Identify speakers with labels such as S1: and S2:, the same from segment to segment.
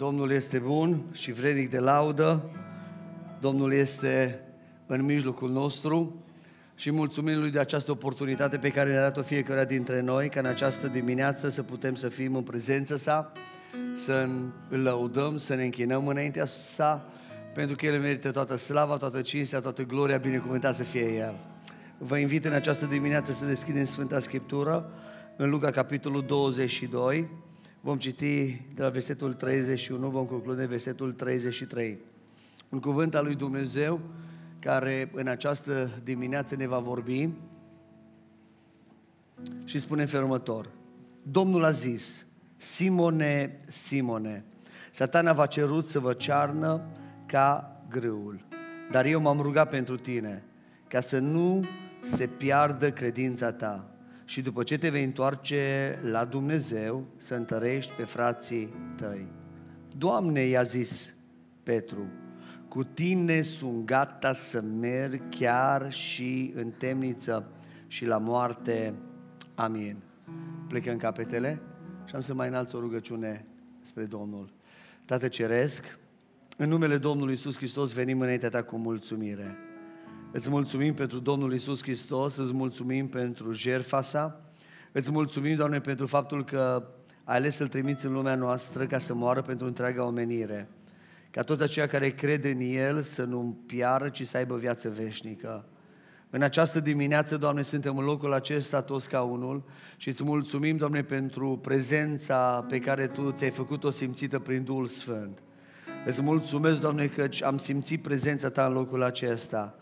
S1: Domnul este bun și vrenic de laudă. Domnul este în mijlocul nostru și mulțumim Lui de această oportunitate pe care ne-a dat-o fiecare dintre noi, ca în această dimineață să putem să fim în prezența sa, să îl lăudăm, să ne închinăm înaintea sa, pentru că El merită toată slava, toată cinstea, toată gloria, binecuvântat să fie El. Vă invit în această dimineață să deschidem Sfânta Scriptură în Luca, capitolul 22. Vom citi de la versetul 31, vom conclude versetul 33. Un cuvânt al lui Dumnezeu care în această dimineață ne va vorbi și spune în felul următor. Domnul a zis, Simone, Simone, satana v-a cerut să vă cearnă ca grâul, dar eu m-am rugat pentru tine, ca să nu se piardă credința ta și după ce te vei întoarce la Dumnezeu, să întărești pe frații tăi. Doamne, i-a zis Petru, cu tine sunt gata să merg chiar și în temniță și la moarte. Amin. Plecăm capetele și am să mai înalți o rugăciune spre Domnul. Tată Ceresc, în numele Domnului Isus Hristos venim înaintea Ta cu mulțumire. Îți mulțumim pentru Domnul Isus Hristos, îți mulțumim pentru jertfa sa, îți mulțumim, Doamne, pentru faptul că ai ales să-L trimiți în lumea noastră ca să moară pentru întreaga omenire. Ca toți aceia care cred în El să nu piară, ci să aibă viață veșnică. În această dimineață, Doamne, suntem în locul acesta toți ca unul și îți mulțumim, Doamne, pentru prezența pe care Tu ți-ai făcut-o simțită prin Duhul Sfânt. Îți mulțumesc, Doamne, că am simțit prezența Ta în locul acesta.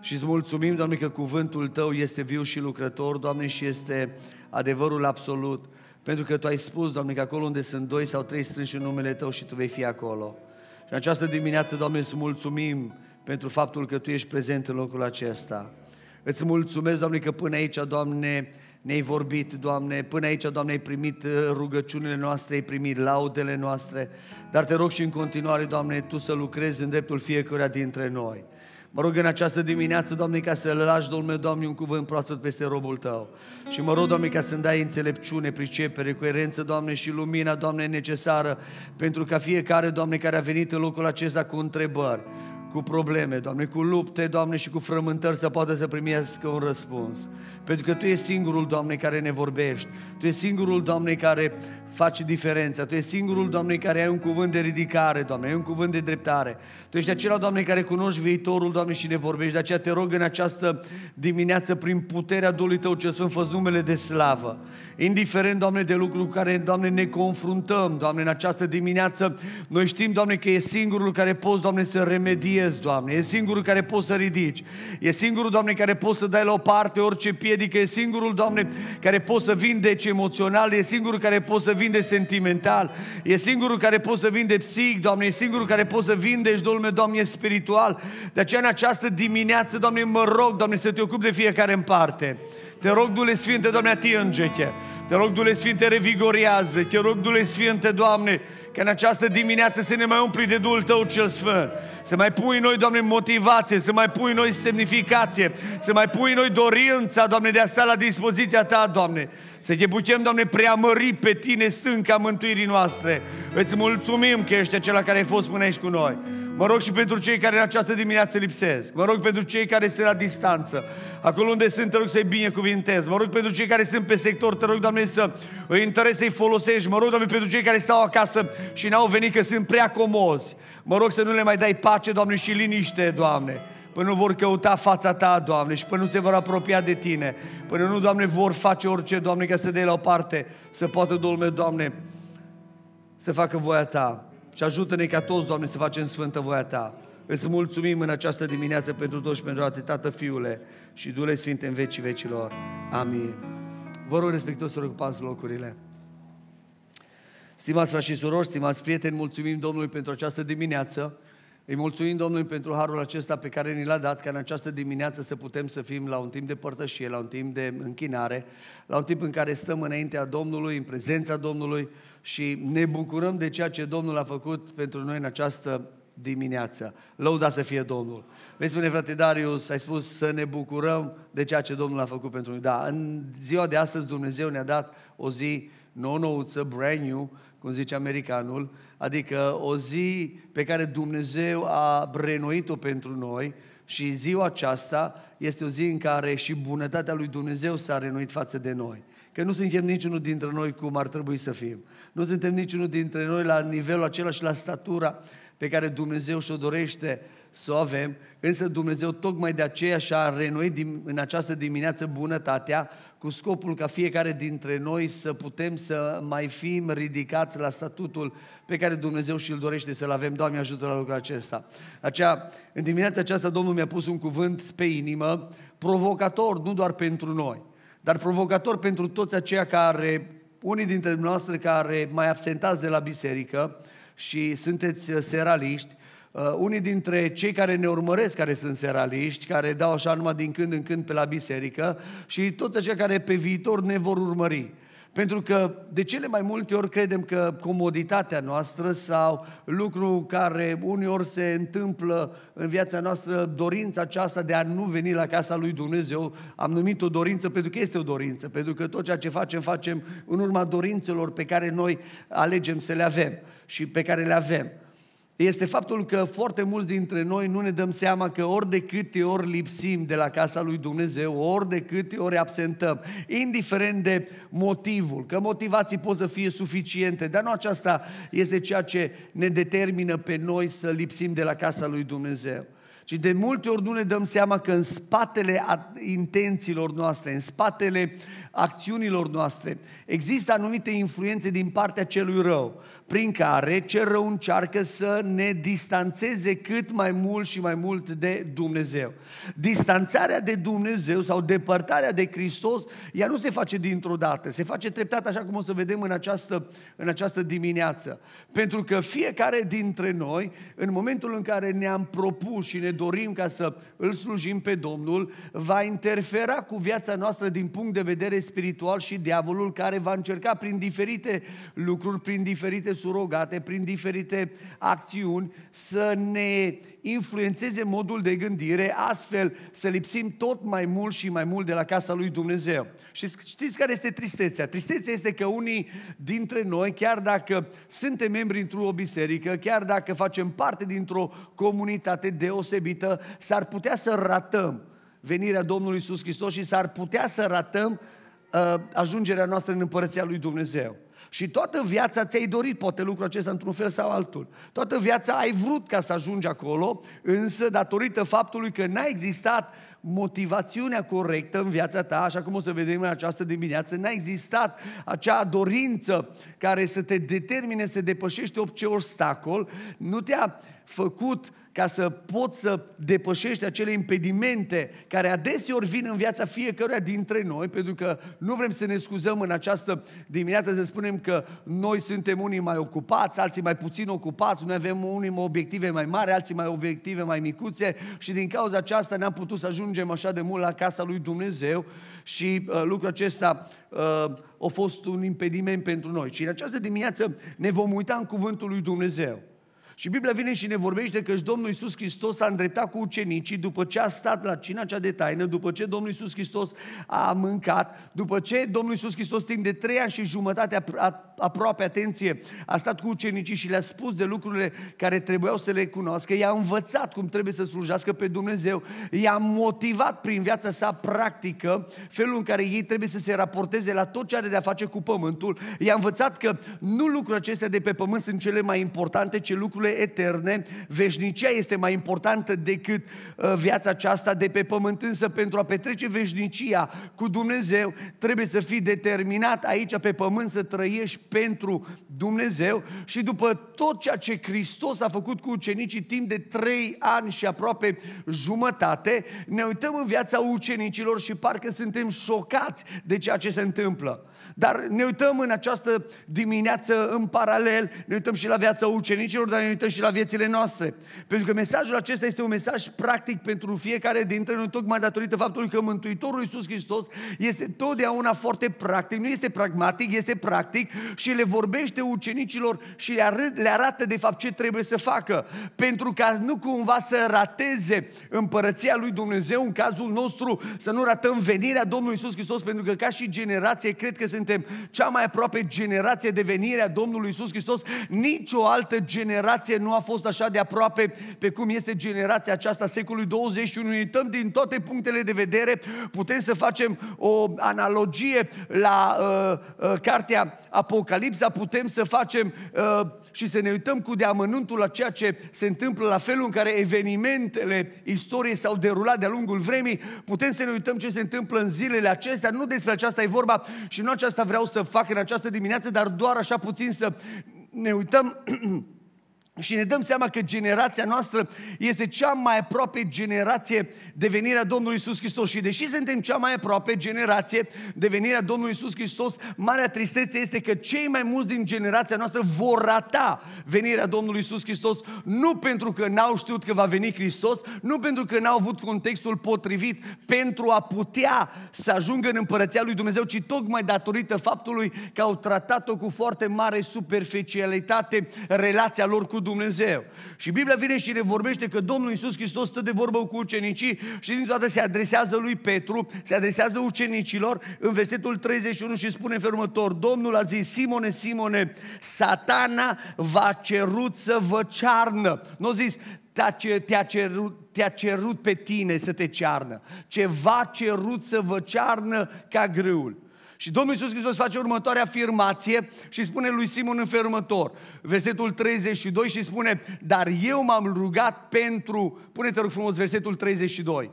S1: Și îți mulțumim, Doamne, că cuvântul Tău este viu și lucrător, Doamne, și este adevărul absolut. Pentru că Tu ai spus, Doamne, că acolo unde sunt doi sau trei strânși în numele Tău și Tu vei fi acolo. Și în această dimineață, Doamne, îți mulțumim pentru faptul că Tu ești prezent în locul acesta. Îți mulțumesc, Doamne, că până aici, Doamne, ne-ai vorbit, Doamne, până aici, Doamne, ai primit uh, rugăciunile noastre, ai primit laudele noastre, dar te rog și în continuare, Doamne, Tu să lucrezi în dreptul fiecăruia dintre noi. Mă rog în această dimineață, Doamne, ca să le lași, Domnule, Doamne, un cuvânt proaspăt peste robul Tău. Și mă rog, Doamne, ca să-mi dai înțelepciune, pricepere, coerență, Doamne, și lumina, Doamne, necesară pentru ca fiecare, Doamne, care a venit în locul acesta cu întrebări, cu probleme, Doamne, cu lupte, Doamne, și cu frământări să poată să primească un răspuns. Pentru că Tu ești singurul, Doamne, care ne vorbești. Tu ești singurul, Doamne, care faci diferența. Tu ești singurul, Doamne, care ai un cuvânt de ridicare, Doamne, ai un cuvânt de dreptare. Tu ești acela, Doamne, care cunoști viitorul, Doamne, și ne vorbești. De aceea te rog în această dimineață, prin puterea Duhului Tău cel Sfânt, fă numele de slavă. Indiferent, Doamne, de lucruri cu care, Doamne, ne confruntăm, Doamne, în această dimineață, noi știm, Doamne, că e singurul care poți, Doamne, să remediezi, Doamne. E singurul care poți să ridici. E singurul, Doamne, care poți să dai la o parte orice piedică. E singurul, Doamne, care poți să vindeci emoțional. E singurul care poți să vinde sentimental. E singurul care poți să vinde psihic, Doamne. E singurul care poți să vindeci, Domnule, Doamne, spiritual. De aceea, în această dimineață, Doamne, mă rog, Doamne, să te ocupi de fiecare în parte. Te rog, Duhul Sfinte, Doamne, atinge-te. Te rog, Duhul Sfinte, revigorează. Te rog, Duhul Sfinte, Doamne, că în această dimineață să ne mai umpli de Duhul Tău cel Sfânt. Să mai pui noi, Doamne, motivație, să mai pui noi semnificație, să mai pui noi dorința, Doamne, de a sta la dispoziția Ta, Doamne. Să te putem, Doamne, preamări pe Tine stânca mântuirii noastre. Îți mulțumim că ești acela care ai fost până aici cu noi. Mă rog și pentru cei care în această dimineață lipsesc. Mă rog pentru cei care sunt la distanță. Acolo unde sunt, te rog să-i binecuvintez. Mă rog pentru cei care sunt pe sector, te rog, Doamne, să îi interes să-i folosești. Mă rog, Doamne, pentru cei care stau acasă și n-au venit că sunt prea comozi. Mă rog să nu le mai dai pace, Doamne, și liniște, Doamne până nu vor căuta fața Ta, Doamne, și până nu se vor apropia de Tine, până nu, Doamne, vor face orice, Doamne, ca să dea la o parte, să poată, Domnule, Doamne, să facă voia Ta. Și ajută-ne ca toți, Doamne, să facem sfântă voia Ta. Îți mulțumim în această dimineață pentru toți și pentru toate, Tată, Fiule și Duhul Sfinte în vecii vecilor. Amin. Vă rog respectuos să ocupați locurile. Stimați frați și surori, stimați prieteni, mulțumim Domnului pentru această dimineață. Îi mulțumim Domnului pentru harul acesta pe care ni l-a dat, ca în această dimineață să putem să fim la un timp de părtășie, la un timp de închinare, la un timp în care stăm înaintea Domnului, în prezența Domnului și ne bucurăm de ceea ce Domnul a făcut pentru noi în această dimineață. Lăuda să fie Domnul. Vezi, spune frate Darius, ai spus să ne bucurăm de ceea ce Domnul a făcut pentru noi. Da, în ziua de astăzi Dumnezeu ne-a dat o zi nou-nouță, brand new, cum zice americanul, adică o zi pe care Dumnezeu a renoit-o pentru noi și ziua aceasta este o zi în care și bunătatea lui Dumnezeu s-a renoit față de noi. Că nu suntem niciunul dintre noi cum ar trebui să fim. Nu suntem niciunul dintre noi la nivelul acela și la statura pe care Dumnezeu și-o dorește să o avem, însă Dumnezeu tocmai de aceea și-a renoit în această dimineață bunătatea cu scopul ca fiecare dintre noi să putem să mai fim ridicați la statutul pe care Dumnezeu și-l dorește să-l avem. Doamne, ajută la lucrul acesta. Aceea, în dimineața aceasta Domnul mi-a pus un cuvânt pe inimă, provocator, nu doar pentru noi, dar provocator pentru toți aceia care, unii dintre noastre care mai absentați de la biserică și sunteți seraliști, Uh, unii dintre cei care ne urmăresc, care sunt seraliști, care dau așa numai din când în când pe la biserică și toți aceia care pe viitor ne vor urmări. Pentru că de cele mai multe ori credem că comoditatea noastră sau lucru care uneori se întâmplă în viața noastră, dorința aceasta de a nu veni la casa lui Dumnezeu, am numit o dorință pentru că este o dorință, pentru că tot ceea ce facem, facem în urma dorințelor pe care noi alegem să le avem și pe care le avem este faptul că foarte mulți dintre noi nu ne dăm seama că ori de câte ori lipsim de la casa lui Dumnezeu, ori de câte ori absentăm, indiferent de motivul, că motivații pot să fie suficiente, dar nu aceasta este ceea ce ne determină pe noi să lipsim de la casa lui Dumnezeu. Și de multe ori nu ne dăm seama că în spatele intențiilor noastre, în spatele acțiunilor noastre, există anumite influențe din partea celui rău prin care cel rău încearcă să ne distanțeze cât mai mult și mai mult de Dumnezeu. Distanțarea de Dumnezeu sau depărtarea de Hristos, ea nu se face dintr-o dată, se face treptat așa cum o să vedem în această, în această dimineață. Pentru că fiecare dintre noi, în momentul în care ne-am propus și ne dorim ca să îl slujim pe Domnul, va interfera cu viața noastră din punct de vedere spiritual și diavolul care va încerca prin diferite lucruri, prin diferite surogate, prin diferite acțiuni, să ne influențeze modul de gândire, astfel să lipsim tot mai mult și mai mult de la casa lui Dumnezeu. Și știți care este tristețea? Tristețea este că unii dintre noi, chiar dacă suntem membri într-o biserică, chiar dacă facem parte dintr-o comunitate deosebită, s-ar putea să ratăm venirea Domnului Iisus Hristos și s-ar putea să ratăm uh, ajungerea noastră în împărăția lui Dumnezeu. Și toată viața ți-ai dorit poate lucrul acesta într-un fel sau altul. Toată viața ai vrut ca să ajungi acolo, însă datorită faptului că n-a existat motivațiunea corectă în viața ta, așa cum o să vedem în această dimineață, n-a existat acea dorință care să te determine să depășești orice obstacol, nu te-a făcut ca să poți să depășești acele impedimente care adeseori vin în viața fiecăruia dintre noi, pentru că nu vrem să ne scuzăm în această dimineață să spunem că noi suntem unii mai ocupați, alții mai puțin ocupați, noi avem unii obiective mai mari, alții mai obiective mai micuțe și din cauza aceasta ne-am putut să ajungem așa de mult la casa lui Dumnezeu și uh, lucrul acesta uh, a fost un impediment pentru noi. Și în această dimineață ne vom uita în cuvântul lui Dumnezeu. Și Biblia vine și ne vorbește că și Domnul Iisus Hristos a îndreptat cu ucenicii după ce a stat la cina cea de taină, după ce Domnul Iisus Hristos a mâncat, după ce Domnul Iisus Hristos timp de trei ani și jumătate, aproape atenție, a stat cu ucenicii și le-a spus de lucrurile care trebuiau să le cunoască, i-a învățat cum trebuie să slujească pe Dumnezeu, i-a motivat prin viața sa practică felul în care ei trebuie să se raporteze la tot ce are de a face cu pământul, i-a învățat că nu lucrurile acestea de pe pământ sunt cele mai importante, ci lucrurile eterne, veșnicia este mai importantă decât uh, viața aceasta de pe pământ, însă pentru a petrece veșnicia cu Dumnezeu, trebuie să fii determinat aici pe pământ să trăiești pentru Dumnezeu și după tot ceea ce Hristos a făcut cu ucenicii timp de trei ani și aproape jumătate, ne uităm în viața ucenicilor și parcă suntem șocați de ceea ce se întâmplă. Dar ne uităm în această dimineață în paralel, ne uităm și la viața ucenicilor, dar ne uităm și la viețile noastre. Pentru că mesajul acesta este un mesaj practic pentru fiecare dintre noi, tocmai datorită faptului că Mântuitorul Iisus Hristos este totdeauna foarte practic, nu este pragmatic, este practic și le vorbește ucenicilor și le, arăt, le arată de fapt ce trebuie să facă. Pentru ca nu cumva să rateze împărăția lui Dumnezeu, în cazul nostru, să nu ratăm venirea Domnului Iisus Hristos, pentru că ca și generație, cred că suntem cea mai aproape generație de venirea Domnului Iisus Hristos. Nicio altă generație nu a fost așa de aproape pe cum este generația aceasta secolului 21. Uităm din toate punctele de vedere, putem să facem o analogie la uh, uh, cartea Apocalipsa, putem să facem uh, și să ne uităm cu deamănuntul la ceea ce se întâmplă, la felul în care evenimentele istoriei s-au derulat de-a lungul vremii, putem să ne uităm ce se întâmplă în zilele acestea, nu despre aceasta e vorba și nu aceasta vreau să fac în această dimineață, dar doar așa puțin să ne uităm Și ne dăm seama că generația noastră este cea mai aproape generație de venirea Domnului Isus Hristos. Și deși suntem cea mai aproape generație de venirea Domnului Isus Hristos, marea tristețe este că cei mai mulți din generația noastră vor rata venirea Domnului Isus Hristos, nu pentru că n-au știut că va veni Hristos, nu pentru că n-au avut contextul potrivit pentru a putea să ajungă în împărăția lui Dumnezeu, ci tocmai datorită faptului că au tratat-o cu foarte mare superficialitate relația lor cu Dumnezeu Dumnezeu. Și Biblia vine și ne vorbește că Domnul Iisus Hristos stă de vorbă cu ucenicii și din toată se adresează lui Petru, se adresează ucenicilor în versetul 31 și spune în felul următor, Domnul a zis, Simone, Simone, satana v-a cerut să vă cearnă. Nu a zis, te-a cerut, te-a cerut pe tine să te cearnă. Ceva cerut să vă cearnă ca grâul. Și Domnul Iisus Hristos face următoarea afirmație și spune lui Simon în felul următor. Versetul 32 și spune, dar eu m-am rugat pentru, pune-te rog frumos versetul 32,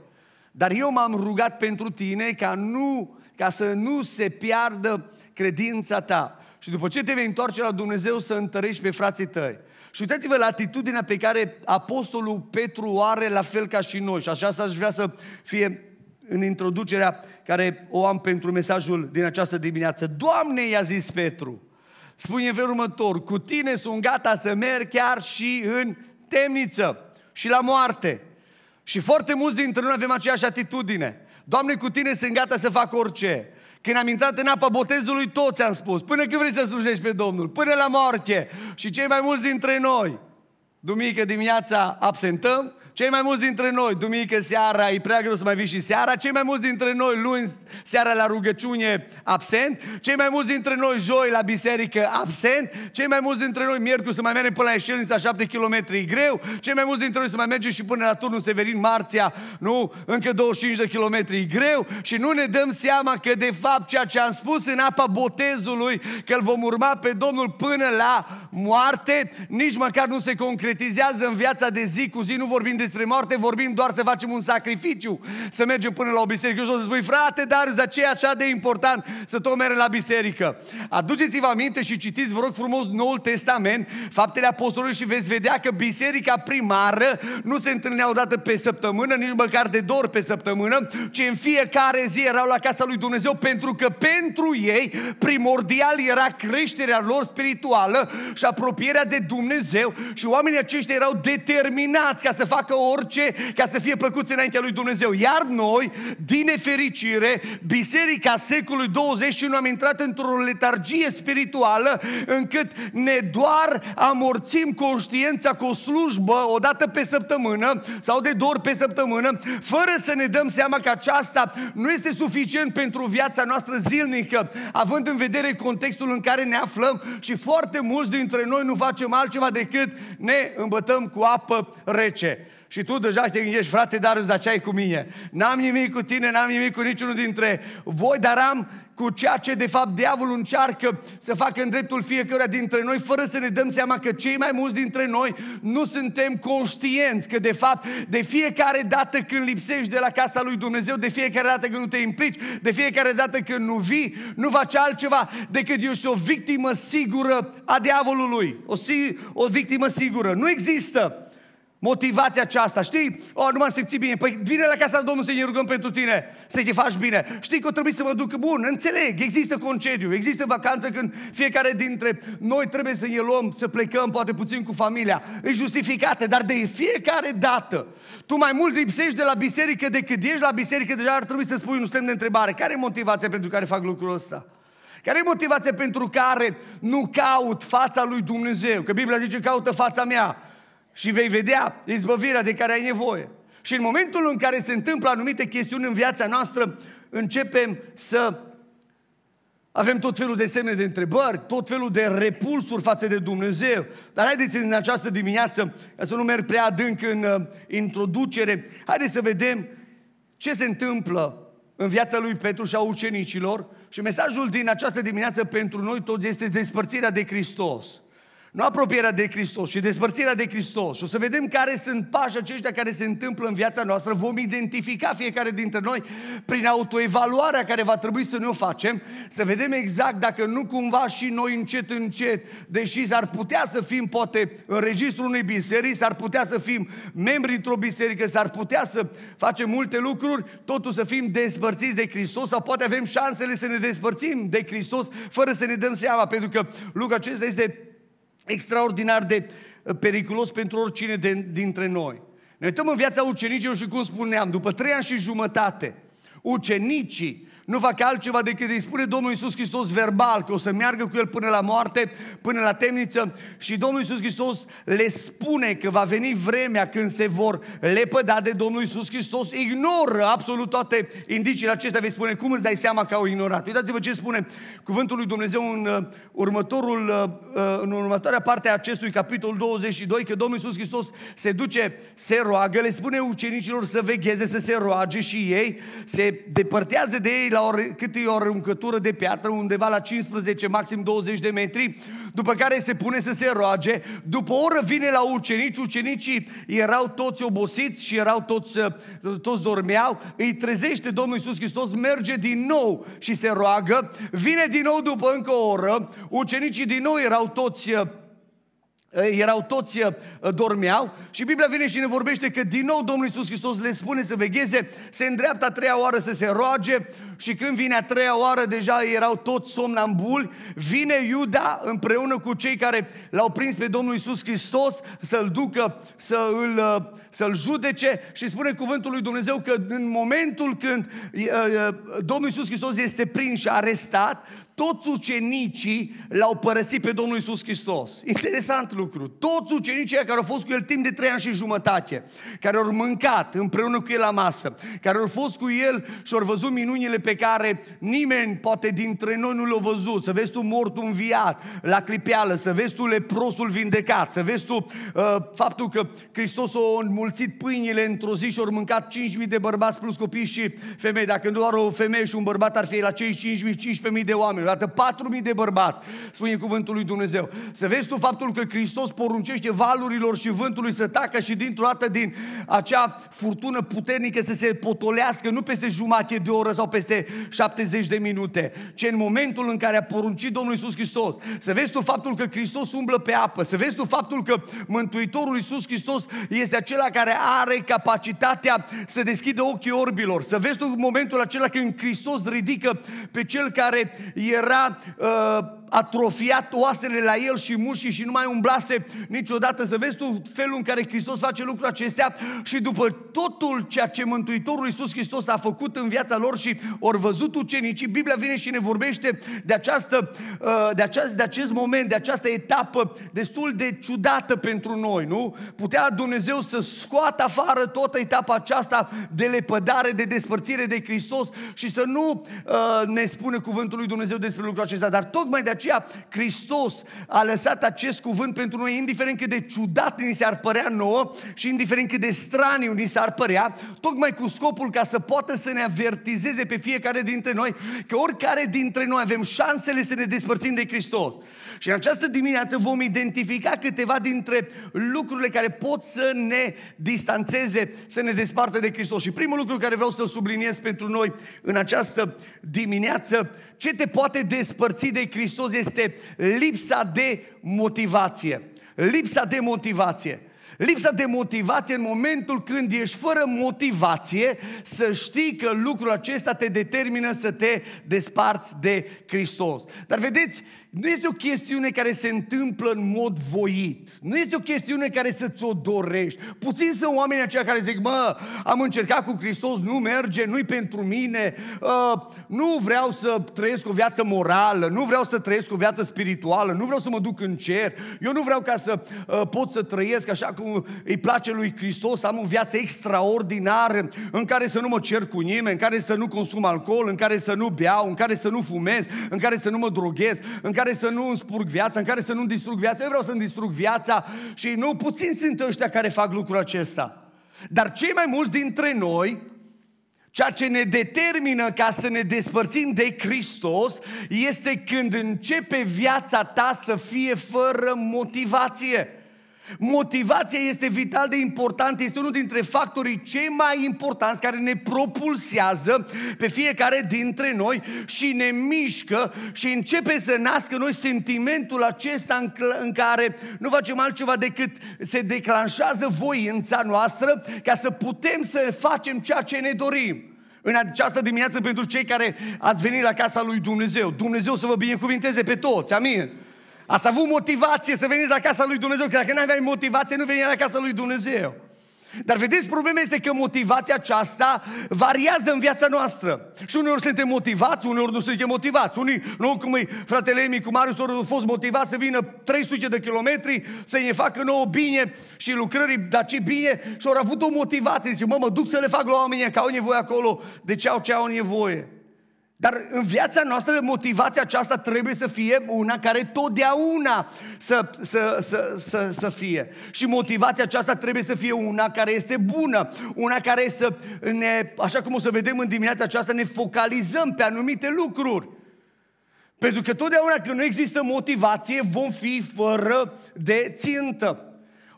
S1: dar eu m-am rugat pentru tine ca, nu, ca să nu se piardă credința ta. Și după ce te vei întoarce la Dumnezeu să întărești pe frații tăi. Și uitați-vă la atitudinea pe care Apostolul Petru o are la fel ca și noi. Și așa aș vrea să fie în introducerea care o am pentru mesajul din această dimineață. Doamne, i-a zis Petru, spune în felul următor, cu tine sunt gata să merg chiar și în temniță și la moarte. Și foarte mulți dintre noi avem aceeași atitudine. Doamne, cu tine sunt gata să fac orice. Când am intrat în apa botezului, toți am spus, până când vrei să slujești pe Domnul, până la moarte. Și cei mai mulți dintre noi, duminică dimineața absentăm, cei mai mulți dintre noi, duminică seara, e prea greu să mai vii și seara. Cei mai mulți dintre noi, luni seara la rugăciune, absent. Cei mai mulți dintre noi, joi la biserică, absent. Cei mai mulți dintre noi, miercuri, să mai mergem până la Eșelnița, 7 km, e greu. Cei mai mulți dintre noi să mai mergem și până la turnul Severin, marțea, nu, încă 25 de km, e greu. Și nu ne dăm seama că, de fapt, ceea ce am spus în apa botezului, că îl vom urma pe Domnul până la moarte, nici măcar nu se concretizează în viața de zi cu zi, nu vorbim de despre moarte, vorbim doar să facem un sacrificiu, să mergem până la o biserică. Și o să spui, frate, dar de ce e așa de important să tot mergem la biserică? Aduceți-vă aminte și citiți, vă rog frumos, Noul Testament, faptele apostolului și veți vedea că biserica primară nu se întâlnea odată pe săptămână, nici măcar de două ori pe săptămână, ci în fiecare zi erau la casa lui Dumnezeu, pentru că pentru ei primordial era creșterea lor spirituală și apropierea de Dumnezeu și oamenii aceștia erau determinați ca să facă orice ca să fie plăcuți înaintea lui Dumnezeu. Iar noi, din nefericire, biserica secolului 21 am intrat într-o letargie spirituală încât ne doar amorțim conștiința cu o slujbă o dată pe săptămână sau de două ori pe săptămână, fără să ne dăm seama că aceasta nu este suficient pentru viața noastră zilnică, având în vedere contextul în care ne aflăm și foarte mulți dintre noi nu facem altceva decât ne îmbătăm cu apă rece. Și tu deja te gândești, frate, dar îți ce ai cu mine. N-am nimic cu tine, n-am nimic cu niciunul dintre voi, dar am cu ceea ce de fapt diavolul încearcă să facă în dreptul fiecăruia dintre noi, fără să ne dăm seama că cei mai mulți dintre noi nu suntem conștienți că de fapt de fiecare dată când lipsești de la casa lui Dumnezeu, de fiecare dată când nu te implici, de fiecare dată când nu vii, nu faci altceva decât ești o victimă sigură a diavolului. O, si- o victimă sigură. Nu există motivația aceasta. Știi, o, nu m-am simțit bine. Păi vine la casa Domnului să ne rugăm pentru tine, să te faci bine. Știi că trebuie să mă duc bun, înțeleg, există concediu, există vacanță când fiecare dintre noi trebuie să ne luăm, să plecăm poate puțin cu familia. E justificate, dar de fiecare dată tu mai mult lipsești de la biserică decât ești la biserică, deja ar trebui să spui un semn de întrebare. Care e motivația pentru care fac lucrul ăsta? Care e motivația pentru care nu caut fața lui Dumnezeu? Că Biblia zice, caută fața mea și vei vedea izbăvirea de care ai nevoie. Și în momentul în care se întâmplă anumite chestiuni în viața noastră, începem să avem tot felul de semne de întrebări, tot felul de repulsuri față de Dumnezeu. Dar haideți în această dimineață, ca să nu merg prea adânc în uh, introducere, haideți să vedem ce se întâmplă în viața lui Petru și a ucenicilor. Și mesajul din această dimineață pentru noi toți este despărțirea de Hristos. Nu apropierea de Hristos, ci despărțirea de Hristos. Și o să vedem care sunt pașii aceștia care se întâmplă în viața noastră. Vom identifica fiecare dintre noi prin autoevaluarea care va trebui să ne o facem, să vedem exact dacă nu cumva și noi încet, încet, deși s-ar putea să fim poate în registrul unei biserici, s-ar putea să fim membri într-o biserică, s-ar putea să facem multe lucruri, totul să fim despărțiți de Hristos sau poate avem șansele să ne despărțim de Hristos fără să ne dăm seama, pentru că lucrul acesta este extraordinar de uh, periculos pentru oricine de, dintre noi. Ne uităm în viața ucenicilor și cum spuneam, după trei ani și jumătate, ucenicii nu fac altceva decât îi spune Domnul Iisus Hristos verbal că o să meargă cu el până la moarte, până la temniță și Domnul Iisus Hristos le spune că va veni vremea când se vor lepăda de Domnul Iisus Hristos, ignoră absolut toate indiciile acestea, vei spune cum îți dai seama că au ignorat. Uitați-vă ce spune cuvântul lui Dumnezeu în uh, următorul, uh, uh, în următoarea parte a acestui capitol 22, că Domnul Iisus Hristos se duce, se roagă, le spune ucenicilor să vegheze, să se roage și ei, se depărtează de ei la o, cât e o aruncătură de piatră, undeva la 15, maxim 20 de metri, după care se pune să se roage, după o oră vine la ucenici, ucenicii erau toți obosiți și erau toți, uh, toți dormeau, îi trezește Domnul Iisus Hristos, merge din nou și se roagă, vine din nou după încă o oră, ucenicii din nou erau toți uh, erau toți, dormeau și Biblia vine și ne vorbește că din nou Domnul Iisus Hristos le spune să vegheze, se îndreaptă a treia oară să se roage și când vine a treia oară deja erau toți somnambuli, vine Iuda împreună cu cei care l-au prins pe Domnul Iisus Hristos să-l ducă, să îl, să-l judece și spune cuvântul lui Dumnezeu că în momentul când Domnul Iisus Hristos este prins și arestat, toți ucenicii l-au părăsit pe Domnul Isus Hristos. Interesant lucru. Toți ucenicii care au fost cu el timp de trei ani și jumătate, care au mâncat împreună cu el la masă, care au fost cu el și au văzut minunile pe care nimeni, poate dintre noi, nu le-au văzut. Să vezi tu mortul înviat la clipeală, să vezi tu leprosul vindecat, să vezi tu uh, faptul că Hristos a înmulțit pâinile într-o zi și au mâncat 5.000 de bărbați plus copii și femei. Dacă nu doar o femeie și un bărbat ar fi la cei 5.000, 15.000 de oameni câteodată 4.000 de bărbați, spune cuvântul lui Dumnezeu. Să vezi tu faptul că Hristos poruncește valurilor și vântului să tacă și dintr-o dată din acea furtună puternică să se potolească, nu peste jumătate de oră sau peste 70 de minute, ci în momentul în care a poruncit Domnul Iisus Hristos. Să vezi tu faptul că Hristos umblă pe apă, să vezi tu faptul că Mântuitorul Iisus Hristos este acela care are capacitatea să deschidă ochii orbilor. Să vezi tu momentul acela când Hristos ridică pe cel care era uh, atrofiat oasele la el și mușchii și nu mai umblase niciodată. Să vezi tu felul în care Hristos face lucrul acestea și după totul ceea ce Mântuitorul Iisus Hristos a făcut în viața lor și ori văzut ucenicii, Biblia vine și ne vorbește de, această, uh, de, aceast, de acest moment, de această etapă destul de ciudată pentru noi, nu? Putea Dumnezeu să scoată afară toată etapa aceasta de lepădare, de despărțire de Hristos și să nu uh, ne spune cuvântul lui Dumnezeu despre lucrul acesta, dar tocmai de aceea Hristos a lăsat acest cuvânt pentru noi, indiferent cât de ciudat ni s-ar părea nouă și indiferent cât de straniu ni s-ar părea, tocmai cu scopul ca să poată să ne avertizeze pe fiecare dintre noi că oricare dintre noi avem șansele să ne despărțim de Hristos. Și în această dimineață vom identifica câteva dintre lucrurile care pot să ne distanțeze, să ne despartă de Hristos. Și primul lucru care vreau să-l subliniez pentru noi în această dimineață, ce te poate despărți de Hristos este lipsa de motivație. Lipsa de motivație. Lipsa de motivație în momentul când ești fără motivație să știi că lucrul acesta te determină să te desparți de Hristos. Dar vedeți, nu este o chestiune care se întâmplă în mod voit. Nu este o chestiune care să ți-o dorești. Puțin sunt oamenii aceia care zic, mă, am încercat cu Hristos, nu merge, nu-i pentru mine, uh, nu vreau să trăiesc o viață morală, nu vreau să trăiesc o viață spirituală, nu vreau să mă duc în cer, eu nu vreau ca să uh, pot să trăiesc așa cum îi place lui Hristos, am o viață extraordinară în care să nu mă cer cu nimeni, în care să nu consum alcool, în care să nu beau, în care să nu fumez, în care să nu mă droghez, în care să nu îmi spurg viața, în care să nu-mi distrug viața. Eu vreau să-mi distrug viața și nu puțin sunt ăștia care fac lucrul acesta. Dar cei mai mulți dintre noi, ceea ce ne determină ca să ne despărțim de Hristos este când începe viața ta să fie fără motivație. Motivația este vital de importantă, este unul dintre factorii cei mai importanți care ne propulsează pe fiecare dintre noi și ne mișcă și începe să nască noi sentimentul acesta în, în care nu facem altceva decât se declanșează voința noastră ca să putem să facem ceea ce ne dorim. În această dimineață pentru cei care ați venit la casa lui Dumnezeu, Dumnezeu să vă binecuvinteze pe toți, amin. Ați avut motivație să veniți la casa lui Dumnezeu, că dacă nu aveai motivație, nu veni la casa lui Dumnezeu. Dar vedeți, problema este că motivația aceasta variază în viața noastră. Și uneori suntem motivați, uneori nu suntem motivați. Unii, nu cum e fratele Emi cu Marius, au fost motivați să vină 300 de kilometri, să ne facă nouă bine și lucrării, dar ce bine, și au avut o motivație. Zice, mă, mă duc să le fac la oamenii, că au nevoie acolo de ce au ce au nevoie. Dar în viața noastră motivația aceasta trebuie să fie una care totdeauna să, să, să, să, să fie. Și motivația aceasta trebuie să fie una care este bună, una care să ne, așa cum o să vedem în dimineața aceasta, ne focalizăm pe anumite lucruri. Pentru că totdeauna când nu există motivație, vom fi fără de țintă.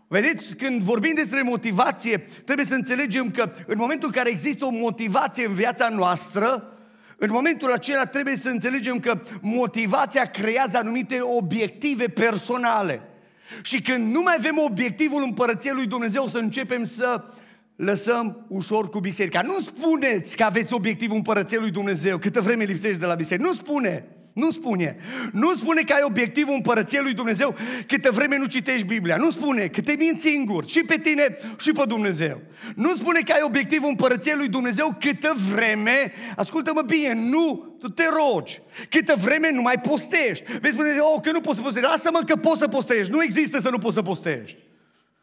S1: Vedeți, când vorbim despre motivație, trebuie să înțelegem că în momentul în care există o motivație în viața noastră, în momentul acela trebuie să înțelegem că motivația creează anumite obiective personale. Și când nu mai avem obiectivul împărăției lui Dumnezeu, să începem să lăsăm ușor cu biserica. Nu spuneți că aveți obiectivul împărăției lui Dumnezeu câtă vreme lipsești de la biserică. Nu spune. Nu spune. Nu spune că ai obiectivul împărăției lui Dumnezeu câtă vreme nu citești Biblia. Nu spune că te minți singur și pe tine și pe Dumnezeu. Nu spune că ai obiectivul împărăției lui Dumnezeu câtă vreme, ascultă-mă bine, nu, tu te rogi. Câtă vreme nu mai postești. Vezi, spune, oh, că nu poți să postești. Lasă-mă că poți să postești. Nu există să nu poți să postești.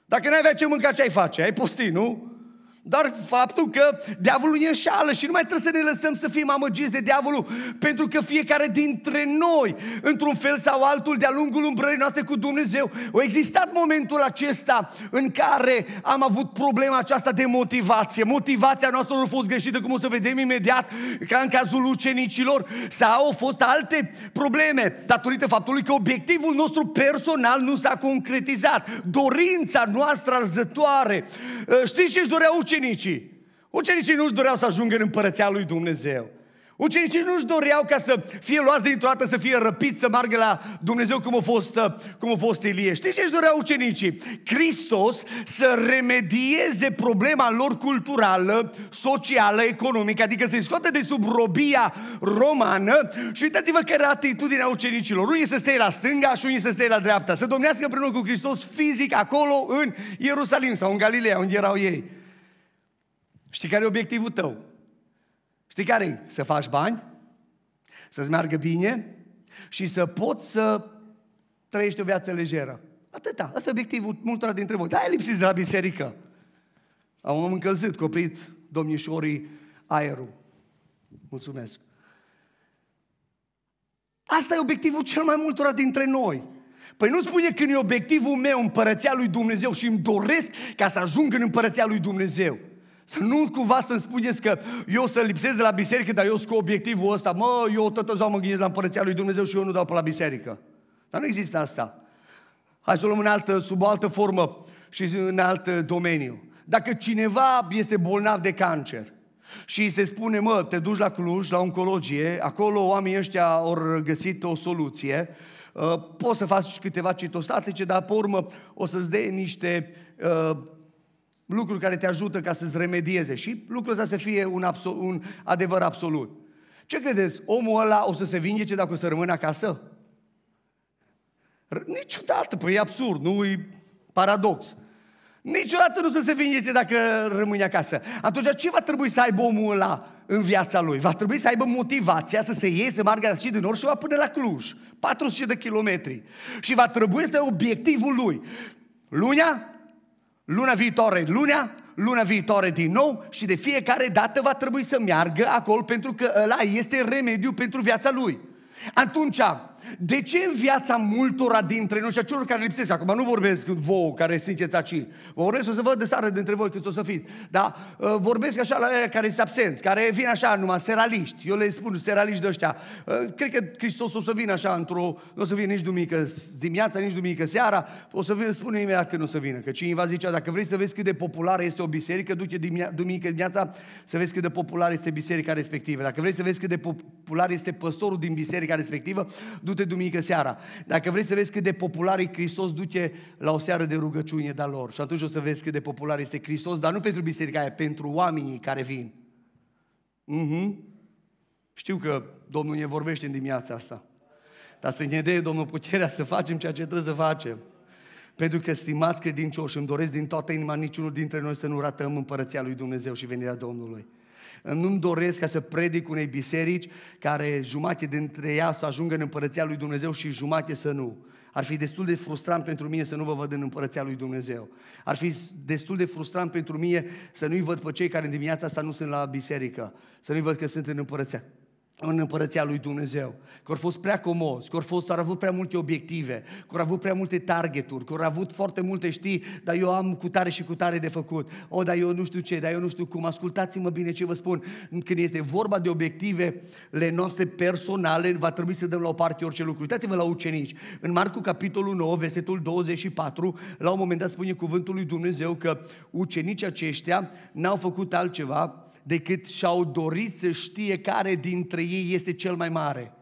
S1: Dacă n-ai avea ce mânca, ce ai face? Ai posti, nu? Dar faptul că diavolul e înșală și nu mai trebuie să ne lăsăm să fim amăgiți de diavolul, pentru că fiecare dintre noi, într-un fel sau altul, de-a lungul umbrării noastre cu Dumnezeu, a existat momentul acesta în care am avut problema aceasta de motivație. Motivația noastră a fost greșită, cum o să vedem imediat, ca în cazul ucenicilor, sau au fost alte probleme, datorită faptului că obiectivul nostru personal nu s-a concretizat. Dorința noastră arzătoare. Știți ce-și doreau ucenicii? Ucenicii. Ucenicii nu-și doreau să ajungă în împărăția lui Dumnezeu. Ucenicii nu-și doreau ca să fie luați dintr-o dată, să fie răpiți, să meargă la Dumnezeu cum a fost, cum a fost Ilie. Știți ce își doreau ucenicii? Hristos să remedieze problema lor culturală, socială, economică, adică să-i scoată de sub robia romană și uitați-vă că era atitudinea ucenicilor. Unii să stea la stânga și unii să stea la dreapta, să domnească împreună cu Hristos fizic acolo în Ierusalim sau în Galileea, unde erau ei. Știi care e obiectivul tău? Știi care e? Să faci bani, să-ți meargă bine și să poți să trăiești o viață lejeră. Atâta. Asta e obiectivul multora dintre voi. Da, ai lipsiți de la biserică. Am încălzit, coprit domnișorii aerul. Mulțumesc. Asta e obiectivul cel mai multora dintre noi. Păi nu spune că e obiectivul meu împărăția lui Dumnezeu și îmi doresc ca să ajung în împărăția lui Dumnezeu. Să nu cumva să-mi spuneți că eu să lipsesc de la biserică, dar eu sunt cu obiectivul ăsta. Mă, eu tot ziua mă gândesc la împărăția lui Dumnezeu și eu nu dau pe la biserică. Dar nu există asta. Hai să o luăm în altă, sub o altă formă și în alt domeniu. Dacă cineva este bolnav de cancer și se spune, mă, te duci la Cluj, la oncologie, acolo oamenii ăștia au găsit o soluție, uh, poți să faci câteva citostatice, dar pe urmă o să-ți dea niște uh, lucruri care te ajută ca să-ți remedieze și lucrul ăsta să fie un, absol- un adevăr absolut. Ce credeți? Omul ăla o să se vindece dacă o să rămână acasă? Niciodată, păi e absurd, nu e paradox. Niciodată nu să se vindece dacă rămâne acasă. Atunci ce va trebui să aibă omul ăla în viața lui? Va trebui să aibă motivația să se iese, să meargă și din Orșova până la Cluj. 400 de kilometri. Și va trebui să obiectivul lui. Lunea, luna viitoare, lunea, luna viitoare din nou și de fiecare dată va trebui să meargă acolo pentru că ăla este remediu pentru viața lui. Atunci, de ce în viața multora dintre noi și a celor care lipsesc, acum nu vorbesc vouă care sunteți aici, vă vorbesc o să văd de sară dintre voi cât o să fiți, dar uh, vorbesc așa la aia care sunt absenți, care vin așa numai seraliști, eu le spun seraliști de ăștia. Uh, cred că Hristos o să vină așa într-o, nu o să vină nici duminică dimineața, nici duminică seara, o să vină, spune imediat că nu o să vină, că cineva zicea, dacă vrei să vezi cât de populară este o biserică, du-te duminică dimineața să vezi cât de populară este biserica respectivă. Dacă vrei să vezi cât de popular este păstorul din biserica respectivă, du-te duminică seara. Dacă vrei să vezi cât de popular e Hristos, du-te la o seară de rugăciune de lor. Și atunci o să vezi cât de popular este Hristos, dar nu pentru biserica aia, pentru oamenii care vin. Mm-hmm. Știu că Domnul ne vorbește în dimineața asta. Dar să ne dea Domnul puterea să facem ceea ce trebuie să facem. Pentru că, stimați credincioși, îmi doresc din toată inima niciunul dintre noi să nu ratăm împărăția lui Dumnezeu și venirea Domnului. Nu-mi doresc ca să predic unei biserici care jumate dintre ea să ajungă în împărăția lui Dumnezeu și jumate să nu. Ar fi destul de frustrant pentru mine să nu vă văd în împărăția lui Dumnezeu. Ar fi destul de frustrant pentru mine să nu-i văd pe cei care în dimineața asta nu sunt la biserică, să nu-i văd că sunt în împărăția în împărăția lui Dumnezeu. Că au fost prea comozi, că au, fost, au avut prea multe obiective, că au avut prea multe targeturi, că au avut foarte multe, știi, dar eu am cu tare și cu tare de făcut. O, dar eu nu știu ce, dar eu nu știu cum. Ascultați-mă bine ce vă spun. Când este vorba de obiectivele noastre personale, va trebui să dăm la o parte orice lucru. Uitați-vă la ucenici. În Marcu, capitolul 9, versetul 24, la un moment dat spune cuvântul lui Dumnezeu că ucenicii aceștia n-au făcut altceva decât și-au dorit să știe care dintre ei este cel mai mare.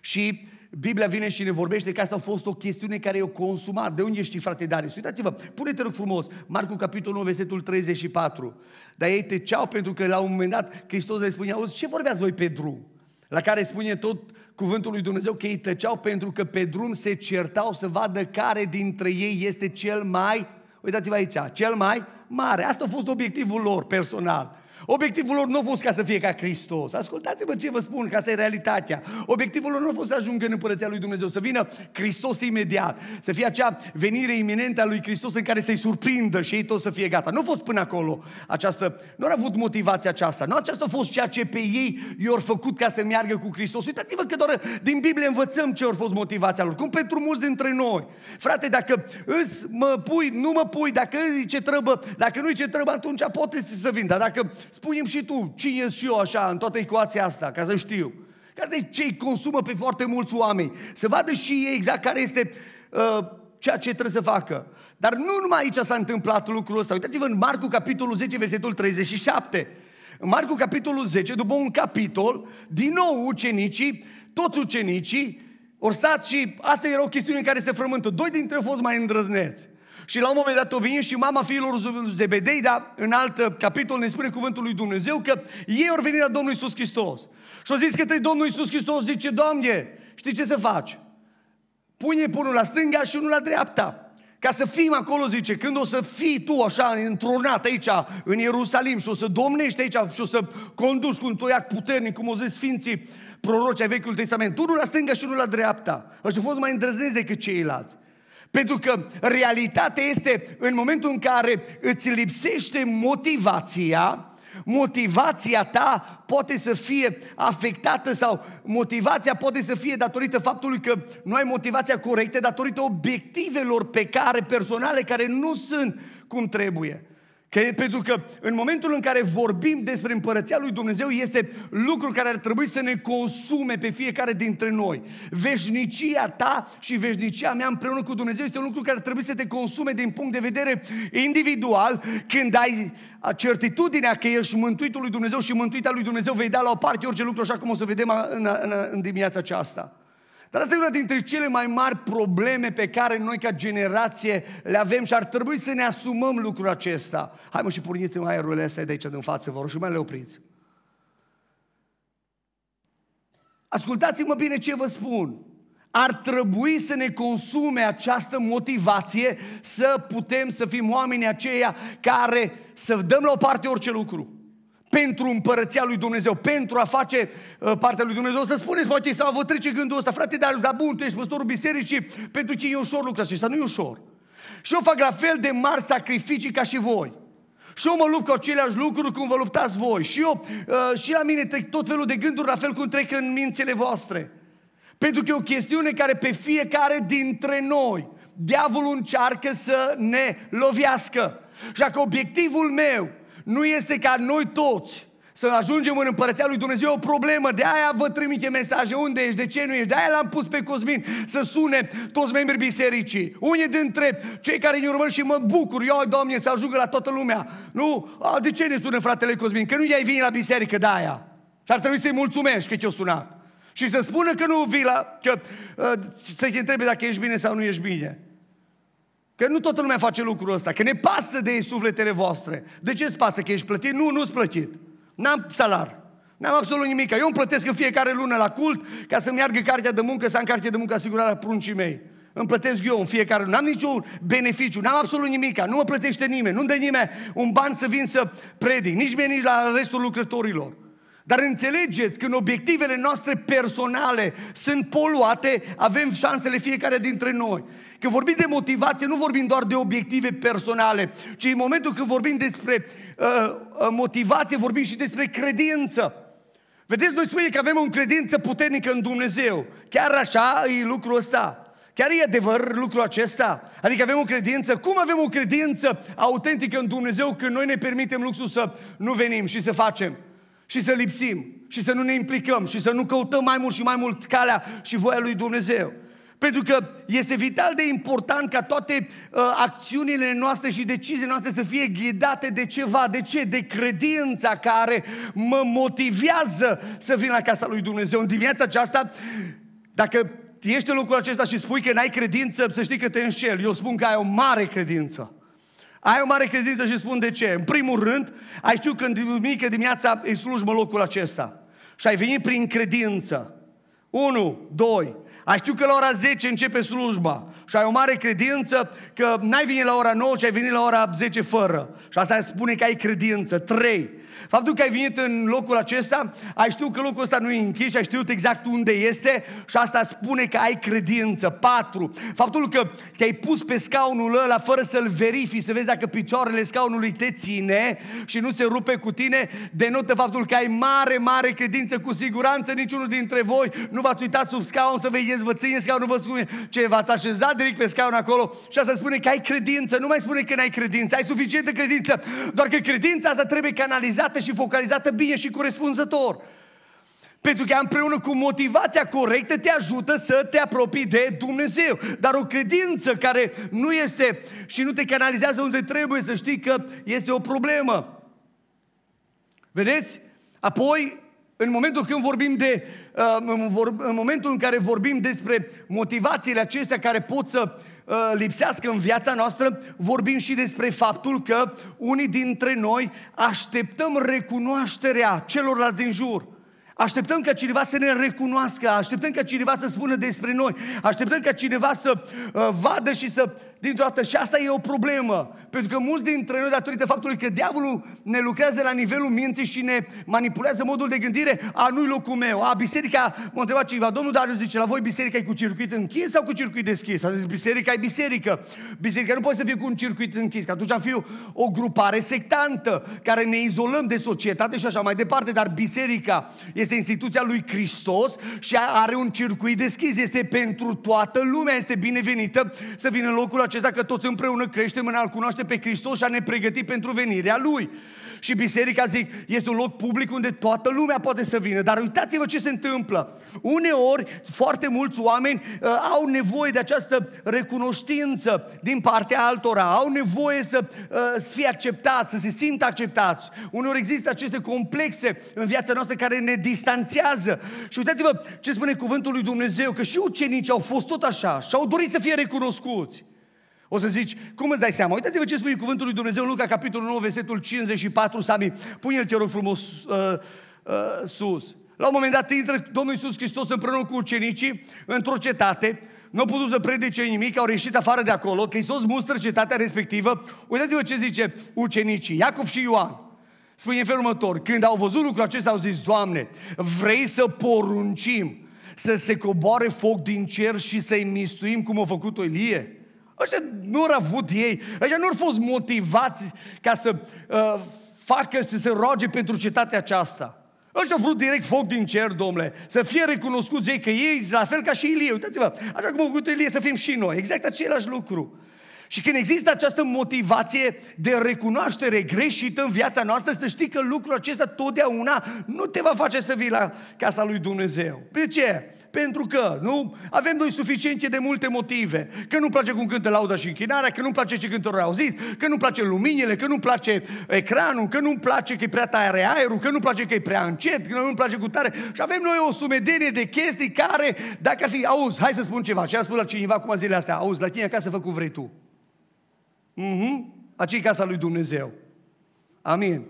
S1: Și Biblia vine și ne vorbește că asta a fost o chestiune care i-a consumat. De unde știi, frate Darius? Uitați-vă, pune-te rog frumos, Marcu capitolul 9, versetul 34. Dar ei teceau pentru că la un moment dat Hristos le spunea, auzi, ce vorbeați voi pe drum? La care spune tot cuvântul lui Dumnezeu că ei tăceau pentru că pe drum se certau să vadă care dintre ei este cel mai, uitați-vă aici, cel mai mare. Asta a fost obiectivul lor personal. Obiectivul lor nu a fost ca să fie ca Hristos. Ascultați-vă ce vă spun, că asta e realitatea. Obiectivul lor nu a fost să ajungă în Împărăția lui Dumnezeu, să vină Hristos imediat, să fie acea venire iminentă a lui Hristos în care să-i surprindă și ei tot să fie gata. Nu a fost până acolo această, nu au avut motivația aceasta. Nu aceasta a fost ceea ce pe ei i-au făcut ca să meargă cu Hristos. Uitați-vă că doar din Biblie învățăm ce a fost motivația lor. Cum pentru mulți dintre noi. Frate, dacă îți mă pui, nu mă pui, dacă îi ce trebuie, dacă nu-i ce trebuie, atunci poate să vin. Dar dacă spune și tu cine ești și eu așa în toată ecuația asta, ca să știu. Ca să ce consumă pe foarte mulți oameni. Să vadă și ei exact care este uh, ceea ce trebuie să facă. Dar nu numai aici s-a întâmplat lucrul ăsta. Uitați-vă în Marcu, capitolul 10, versetul 37. În Marcu, capitolul 10, după un capitol, din nou ucenicii, toți ucenicii, ori stat și asta era o chestiune în care se frământă. Doi dintre ei au fost mai îndrăzneți. Și la un moment dat o vine și mama fiilor Zebedei, dar în alt capitol ne spune cuvântul lui Dumnezeu că ei au venit la Domnul Isus Hristos. Și au zis că Domnul Isus Hristos, zice, Doamne, știi ce să faci? Pune punul la stânga și unul la dreapta. Ca să fim acolo, zice, când o să fii tu așa într-unat aici în Ierusalim și o să domnești aici și o să conduci cu un toiac puternic, cum o zis Sfinții proroci ai Vechiul Testament, unul la stânga și unul la dreapta. Ăștia au fost mai îndrăzneți decât ceilalți. Pentru că realitatea este în momentul în care îți lipsește motivația, motivația ta poate să fie afectată sau motivația poate să fie datorită faptului că nu ai motivația corectă, datorită obiectivelor pe care, personale, care nu sunt cum trebuie. Că, pentru că în momentul în care vorbim despre împărăția lui Dumnezeu este lucru care ar trebui să ne consume pe fiecare dintre noi. Veșnicia ta și veșnicia mea împreună cu Dumnezeu este un lucru care ar trebui să te consume din punct de vedere individual când ai certitudinea că ești mântuitul lui Dumnezeu și mântuita lui Dumnezeu vei da la o parte orice lucru așa cum o să vedem în, în, în dimineața aceasta. Dar asta e una dintre cele mai mari probleme pe care noi ca generație le avem și ar trebui să ne asumăm lucrul acesta. Hai mă și porniți-mi aerurile astea de aici din față, vă rog, și mai le opriți. Ascultați-mă bine ce vă spun. Ar trebui să ne consume această motivație să putem să fim oamenii aceia care să dăm la o parte orice lucru pentru împărăția lui Dumnezeu, pentru a face uh, partea lui Dumnezeu, să spuneți, poate, sau vă trece gândul ăsta, frate, dar, dar bun, tu ești păstorul bisericii, pentru ce e ușor lucrul acesta, nu e ușor. Și eu fac la fel de mari sacrificii ca și voi. Și eu mă lupt cu aceleași lucruri cum vă luptați voi. Și eu, uh, și la mine trec tot felul de gânduri, la fel cum trec în mințele voastre. Pentru că e o chestiune care pe fiecare dintre noi, diavolul încearcă să ne lovească. Și dacă obiectivul meu nu este ca noi toți să ajungem în împărăția lui Dumnezeu o problemă. De aia vă trimite mesaje. Unde ești? De ce nu ești? De aia l-am pus pe Cosmin să sune toți membrii bisericii. Unii dintre cei care ne urmăresc și mă bucur. Eu, Doamne, să ajungă la toată lumea. Nu? A, de ce ne sună fratele Cosmin? Că nu i-ai vine la biserică de aia. Și ar trebui să-i mulțumești că te-o sunat. Și să spună că nu vii la... Că, uh, să te întrebe dacă ești bine sau nu ești bine. Că nu toată lumea face lucrul ăsta, că ne pasă de sufletele voastre. De ce îți pasă? Că ești plătit? Nu, nu-ți plătit. N-am salar. N-am absolut nimic. Eu îmi plătesc în fiecare lună la cult ca să meargă cartea de muncă, să am carte de muncă asigurată la pruncii mei. Îmi plătesc eu în fiecare lună. N-am niciun beneficiu, n-am absolut nimic. Nu mă plătește nimeni. Nu-mi dă nimeni un ban să vin să predic. Nici mie, nici la restul lucrătorilor. Dar înțelegeți, când obiectivele noastre personale sunt poluate, avem șansele fiecare dintre noi. Când vorbim de motivație, nu vorbim doar de obiective personale, ci în momentul când vorbim despre uh, uh, motivație, vorbim și despre credință. Vedeți, noi spunem că avem o credință puternică în Dumnezeu. Chiar așa e lucrul ăsta. Chiar e adevăr lucrul acesta? Adică avem o credință? Cum avem o credință autentică în Dumnezeu când noi ne permitem luxul să nu venim și să facem? Și să lipsim și să nu ne implicăm și să nu căutăm mai mult și mai mult calea și voia lui Dumnezeu. Pentru că este vital de important ca toate uh, acțiunile noastre și deciziile noastre să fie ghidate de ceva. De ce? De credința care mă motivează să vin la casa lui Dumnezeu. În dimineața aceasta, dacă ești în locul acesta și spui că n-ai credință, să știi că te înșeli. Eu spun că ai o mare credință. Ai o mare credință și spun de ce. În primul rând, ai știut când mică dimineața îi slujbă locul acesta. Și ai venit prin credință. Unu, doi. Ai știut că la ora 10 începe slujba și ai o mare credință că n-ai venit la ora 9 și ai venit la ora 10 fără. Și asta spune că ai credință. Trei. Faptul că ai venit în locul acesta, ai știut că locul ăsta nu e închis și ai știut exact unde este și asta spune că ai credință. Patru. Faptul că te-ai pus pe scaunul ăla fără să-l verifici, să vezi dacă picioarele scaunului te ține și nu se rupe cu tine, denotă faptul că ai mare, mare credință. Cu siguranță niciunul dintre voi nu v-ați uitat sub scaun să vedeți, vă ține scaunul, vă spune ce v-ați așezat direct pe scaun acolo și asta spune că ai credință. Nu mai spune că n-ai credință, ai suficientă credință. Doar că credința asta trebuie canalizată și focalizată bine și corespunzător. Pentru că împreună cu motivația corectă te ajută să te apropii de Dumnezeu. Dar o credință care nu este și nu te canalizează unde trebuie să știi că este o problemă. Vedeți? Apoi, în momentul când vorbim de, uh, în momentul în care vorbim despre motivațiile acestea care pot să Uh, lipsească în viața noastră, vorbim și despre faptul că unii dintre noi așteptăm recunoașterea celorlalți din jur. Așteptăm ca cineva să ne recunoască, așteptăm ca cineva să spună despre noi, așteptăm ca cineva să uh, vadă și să dintr-o dată. Și asta e o problemă. Pentru că mulți dintre noi, datorită faptului că diavolul ne lucrează la nivelul minții și ne manipulează modul de gândire, a, nu-i locul meu. A, biserica, m-a întrebat cineva, domnul Dariu zice, la voi biserica e cu circuit închis sau cu circuit deschis? A zis, biserica e biserică. Biserica nu poate să fie cu un circuit închis, că atunci am fi o grupare sectantă, care ne izolăm de societate și așa mai departe, dar biserica este instituția lui Hristos și are un circuit deschis, este pentru toată lumea, este binevenită să vină în locul acesta că toți împreună creștem în a-L cunoaște pe Hristos și a ne pregăti pentru venirea Lui. Și biserica, zic, este un loc public unde toată lumea poate să vină. Dar uitați-vă ce se întâmplă. Uneori, foarte mulți oameni uh, au nevoie de această recunoștință din partea altora. Au nevoie să, uh, să fie acceptați, să se simtă acceptați. Uneori există aceste complexe în viața noastră care ne distanțează. Și uitați-vă ce spune cuvântul lui Dumnezeu, că și ucenicii au fost tot așa și au dorit să fie recunoscuți. O să zici, cum îți dai seama? Uitați-vă ce spune cuvântul lui Dumnezeu în Luca, capitolul 9, versetul 54, Sami, pune-l, te rog frumos, uh, uh, sus. La un moment dat intră Domnul Iisus Hristos împreună cu ucenicii într-o cetate, nu au putut să predice nimic, au reșit afară de acolo, Hristos mustră cetatea respectivă. Uitați-vă ce zice ucenicii, Iacov și Ioan. Spune în felul următor, când au văzut lucrul acesta, au zis, Doamne, vrei să poruncim să se coboare foc din cer și să-i mistuim cum a făcut-o Ilie? Ăștia nu au avut ei, ăștia nu au fost motivați ca să uh, facă, să se roage pentru cetatea aceasta. Ăștia au vrut direct foc din cer, domnule, să fie recunoscuți ei că ei, la fel ca și Ilie, uitați-vă, așa cum a făcut Ilie, să fim și noi, exact același lucru. Și când există această motivație de recunoaștere greșită în viața noastră, să știi că lucrul acesta totdeauna nu te va face să vii la casa lui Dumnezeu. De ce? Pentru că, nu? Avem noi suficiente de multe motive. Că nu place cum cântă lauda și închinarea, că nu place ce cântărul auzit, că nu place luminile, că nu place ecranul, că nu place că e prea tare aerul, că nu place că e prea încet, că nu place cu tare. Și avem noi o sumedenie de chestii care, dacă ar fi, auzi, hai să spun ceva, ce a spus la cineva cum zilele astea, auzi, la tine acasă fă cum vrei tu. Mhm. Aici casa lui Dumnezeu. Amin.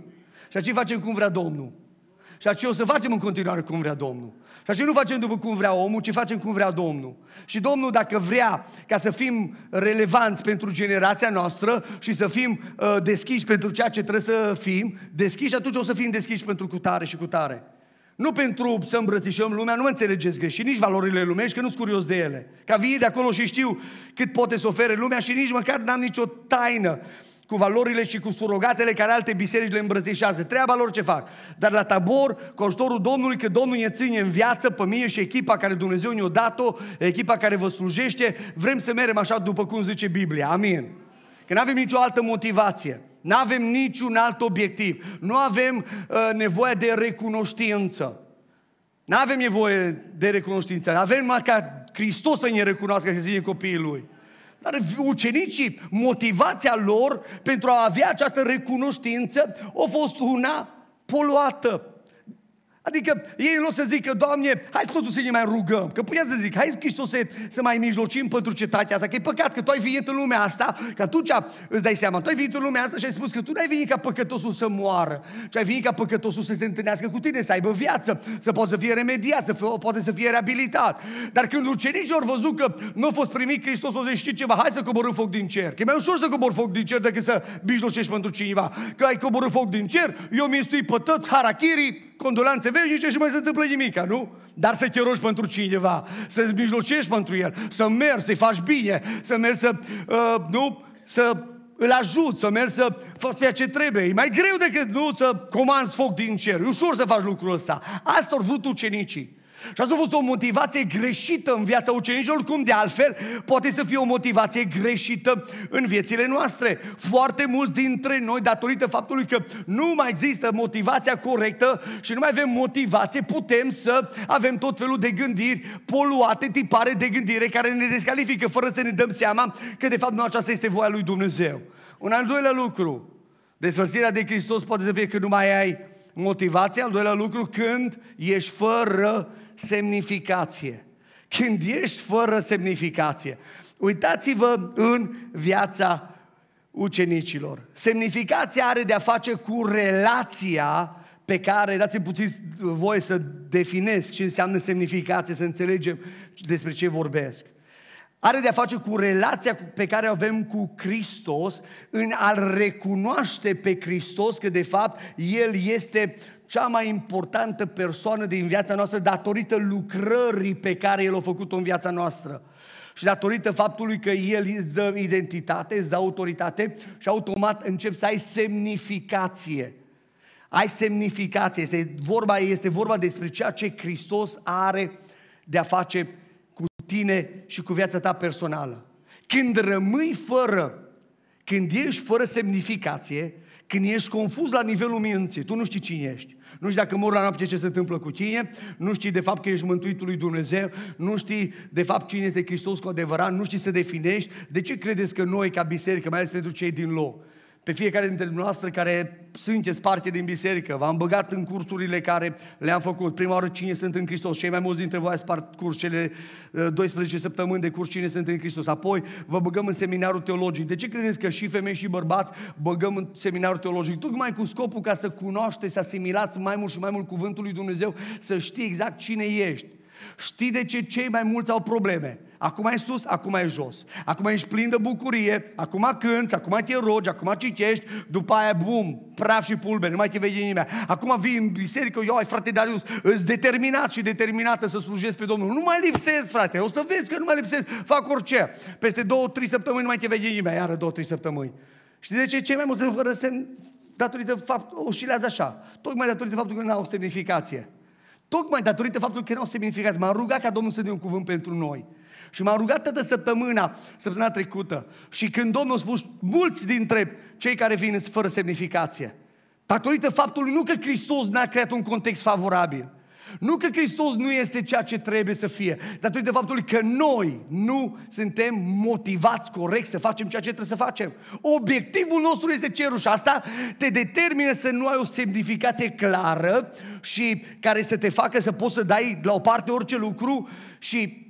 S1: Și aici facem cum vrea Domnul. Și aici o să facem în continuare cum vrea Domnul. Și aici nu facem după cum vrea omul, ci facem cum vrea Domnul. Și Domnul, dacă vrea ca să fim relevanți pentru generația noastră și să fim uh, deschiși pentru ceea ce trebuie să fim, deschiși, atunci o să fim deschiși pentru cutare și cutare. Nu pentru să îmbrățișăm lumea, nu mă înțelegeți greșit, nici valorile lumești, că nu sunt curios de ele. Ca vii de acolo și știu cât poate să ofere lumea și nici măcar n-am nicio taină cu valorile și cu surogatele care alte biserici le îmbrățișează. Treaba lor ce fac. Dar la tabor, cu ajutorul Domnului, că Domnul ne ține în viață pe mine și echipa care Dumnezeu ne-a dat-o, echipa care vă slujește, vrem să mergem așa după cum zice Biblia. Amin. Că nu avem nicio altă motivație. Nu avem niciun alt obiectiv. Nu avem uh, nevoie de recunoștință. Nu avem nevoie de recunoștință. Avem numai ca Hristos să ne recunoască că suntem copiii Lui. Dar ucenicii, motivația lor pentru a avea această recunoștință a fost una poluată. Adică ei în loc să zică, Doamne, hai să totuși să ne mai rugăm. Că putea să zic, hai Hristos să, să mai mijlocim pentru cetatea asta, că e păcat că tu ai venit în lumea asta, că atunci îți dai seama, tu ai venit în lumea asta și ai spus că tu nu ai venit ca păcătosul să moară, ci ai venit ca păcătosul să se întâlnească cu tine, să aibă viață, să poată să fie remediat, să fie, poate să fie reabilitat. Dar când ucenicii au văzut că nu a fost primit Hristos, o să știți ceva, hai să coborâm foc din cer. Că e mai ușor să cobor foc din cer decât să mijlocești pentru cineva. Că ai coborât foc din cer, eu mi-i pe toți, harakiri, condolanțe veșnice și mai se întâmplă nimic, nu? Dar să te rogi pentru cineva, să-ți mijlocești pentru el, să mergi, să-i faci bine, să mergi să, uh, nu, să îl ajut, să mergi să faci ceea ce trebuie. E mai greu decât nu să comanzi foc din cer. E ușor să faci lucrul ăsta. Asta au vrut ucenicii. Și asta a fost o motivație greșită în viața ucenicilor, cum de altfel poate să fie o motivație greșită în viețile noastre. Foarte mulți dintre noi, datorită faptului că nu mai există motivația corectă și nu mai avem motivație, putem să avem tot felul de gândiri poluate, tipare de gândire care ne descalifică fără să ne dăm seama că de fapt nu aceasta este voia lui Dumnezeu. Un al doilea lucru, desfărțirea de Hristos poate să fie că nu mai ai motivația, al doilea lucru, când ești fără semnificație. Când ești fără semnificație. Uitați-vă în viața ucenicilor. Semnificația are de-a face cu relația pe care, dați-mi puțin voie să definesc ce înseamnă semnificație, să înțelegem despre ce vorbesc. Are de-a face cu relația pe care o avem cu Hristos, în a-L recunoaște pe Hristos că de fapt El este cea mai importantă persoană din viața noastră datorită lucrării pe care El a făcut-o în viața noastră. Și datorită faptului că El îți dă identitate, îți dă autoritate și automat încep să ai semnificație. Ai semnificație. Este vorba, este vorba despre ceea ce Hristos are de a face cu tine și cu viața ta personală. Când rămâi fără, când ești fără semnificație, când ești confuz la nivelul minții, tu nu știi cine ești. Nu știi dacă mor la noapte ce se întâmplă cu tine, nu știi de fapt că ești mântuitul lui Dumnezeu, nu știi de fapt cine este Hristos cu adevărat, nu știi să definești. De ce credeți că noi, ca biserică, mai ales pentru cei din loc, pe fiecare dintre noastre care sunteți parte din biserică, v-am băgat în cursurile care le-am făcut. Prima oară cine sunt în Hristos. Cei mai mulți dintre voi ați parcurs cele 12 uh, săptămâni de curs cine sunt în Hristos. Apoi vă băgăm în seminarul teologic. De ce credeți că și femei și bărbați băgăm în seminarul teologic? Tocmai cu scopul ca să cunoașteți, să asimilați mai mult și mai mult cuvântul lui Dumnezeu, să știi exact cine ești. Știi de ce cei mai mulți au probleme? Acum e sus, acum e jos. Acum ești plin de bucurie, acum cânți, acum te rogi, acum citești, după aia, bum, praf și pulbere, nu mai te vede nimeni. Acum vii în biserică, eu ai frate Darius, îți determinat și determinată să slujezi pe Domnul. Nu mai lipsesc, frate, o să vezi că nu mai lipsesc, fac orice. Peste două, trei săptămâni nu mai te vede nimeni, iară două, trei săptămâni. Știi de ce? Cei mai mulți fără semn, datorită faptului, oscilează așa, tocmai datorită faptului că nu au semnificație. Tocmai datorită faptului că nu au semnificație. M-am rugat ca Domnul să dea un cuvânt pentru noi. Și m-am rugat toată săptămâna, săptămâna trecută. Și când Domnul a spus, mulți dintre cei care vin fără semnificație. Datorită faptului nu că Hristos n-a creat un context favorabil. Nu că Hristos nu este ceea ce trebuie să fie, datorită faptului că noi nu suntem motivați corect să facem ceea ce trebuie să facem. Obiectivul nostru este cerul și asta te determină să nu ai o semnificație clară și care să te facă să poți să dai la o parte orice lucru și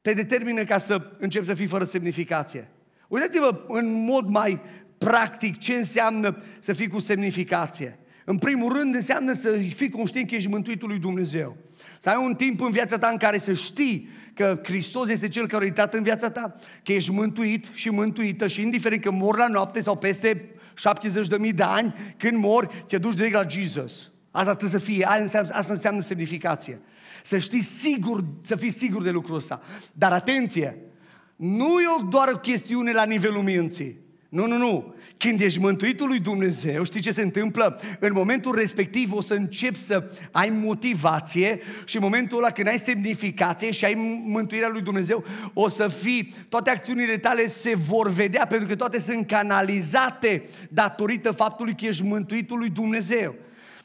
S1: te determină ca să începi să fii fără semnificație. Uitați-vă în mod mai practic ce înseamnă să fii cu semnificație. În primul rând înseamnă să fii conștient că ești mântuitul lui Dumnezeu. Să ai un timp în viața ta în care să știi că Hristos este Cel care a uitat în viața ta, că ești mântuit și mântuită și indiferent că mor la noapte sau peste 70.000 de ani, când mori, te duci direct la Jesus. Asta trebuie să fie, asta înseamnă, asta înseamnă semnificație. Să știi sigur, să fii sigur de lucrul ăsta. Dar atenție, nu e doar o chestiune la nivelul minții. Nu, nu, nu. Când ești mântuitul lui Dumnezeu, știi ce se întâmplă? În momentul respectiv o să începi să ai motivație și în momentul ăla când ai semnificație și ai mântuirea lui Dumnezeu, o să fii, toate acțiunile tale se vor vedea pentru că toate sunt canalizate datorită faptului că ești mântuitul lui Dumnezeu.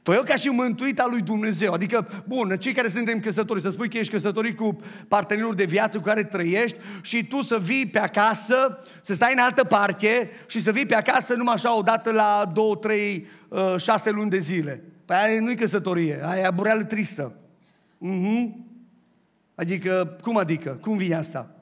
S1: Păi eu ca și mântuit al lui Dumnezeu. Adică, bun, cei care suntem căsători, să spui că ești căsătorit cu partenerul de viață cu care trăiești și tu să vii pe acasă, să stai în altă parte și să vii pe acasă numai așa o dată la două, trei, uh, șase luni de zile. Păi aia nu-i căsătorie, aia e bureală tristă. Uh-huh. Adică, cum adică? Cum vii asta?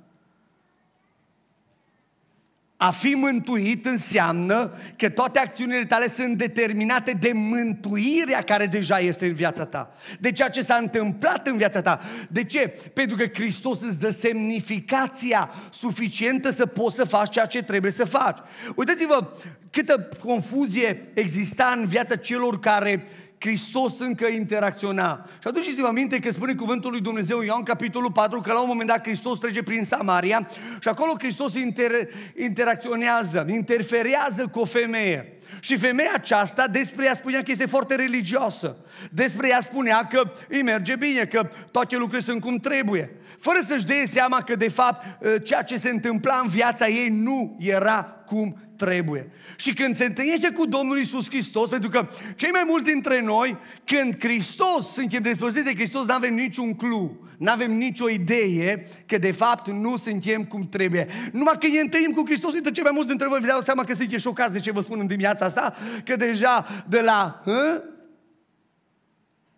S1: A fi mântuit înseamnă că toate acțiunile tale sunt determinate de mântuirea care deja este în viața ta. De ceea ce s-a întâmplat în viața ta. De ce? Pentru că Hristos îți dă semnificația suficientă să poți să faci ceea ce trebuie să faci. Uitați-vă câtă confuzie exista în viața celor care Hristos încă interacționa. Și aduceți-vă aminte că spune cuvântul lui Dumnezeu Ioan, capitolul 4, că la un moment dat Hristos trece prin Samaria și acolo Hristos inter- interacționează, interferează cu o femeie. Și femeia aceasta despre ea spunea că este foarte religioasă. Despre ea spunea că îi merge bine, că toate lucrurile sunt cum trebuie. Fără să-și dea seama că de fapt ceea ce se întâmpla în viața ei nu era cum trebuie. Și când se întâlnește cu Domnul Isus Hristos, pentru că cei mai mulți dintre noi, când Hristos, suntem despărțiți de Hristos, nu avem niciun clu, nu avem nicio idee că de fapt nu suntem cum trebuie. Numai că ne întâlnim cu Hristos, uite cei mai mulți dintre voi vă dau seama că sunteți șocați de ce vă spun în dimineața asta, că deja de la hă?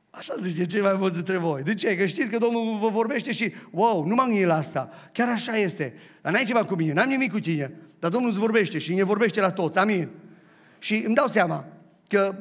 S1: Așa zice cei mai mulți dintre voi. De ce? Că știți că Domnul vă vorbește și, wow, nu m-am la asta. Chiar așa este. Dar n-ai ceva cu mine, n-am nimic cu tine. Dar Domnul îți vorbește și ne vorbește la toți. Amin. Și îmi dau seama că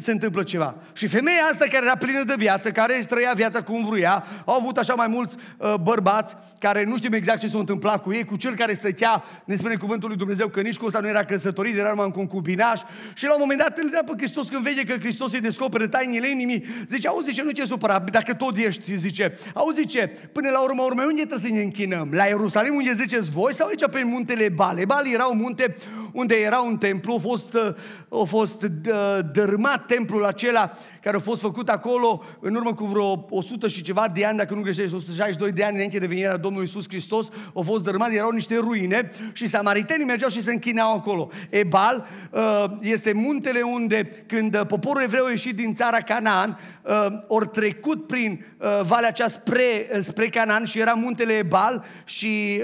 S1: se întâmplă ceva. Și femeia asta care era plină de viață, care își trăia viața cum vrea, au avut așa mai mulți uh, bărbați care nu știm exact ce s-a întâmplat cu ei, cu cel care stătea, ne spune cuvântul lui Dumnezeu că nici cu ăsta nu era căsătorit, era numai în concubinaș. Și la un moment dat îl întreabă Hristos când vede că Hristos îi descoperă tainile inimii, zice, auzi, zice, nu te supăra, dacă tot ești, zice, auzi, zice, până la urmă, urmă, unde trebuie să ne închinăm? La Ierusalim, unde ziceți voi, sau aici pe muntele Bale? Bale era un munte unde era un templu, a fost, uh, a fost uh, dărâmat dărâmat templul acela care a fost făcut acolo în urmă cu vreo 100 și ceva de ani, dacă nu greșești, 162 de ani înainte de venirea Domnului Isus Hristos, au fost dărâmat, erau niște ruine și samaritenii mergeau și se închinau acolo. Ebal uh, este muntele unde când poporul evreu a ieșit din țara Canaan, uh, ori trecut prin uh, valea aceea spre, spre Canaan și era muntele Ebal și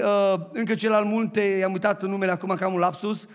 S1: încă celălalt munte, am uitat numele acum că am un lapsus,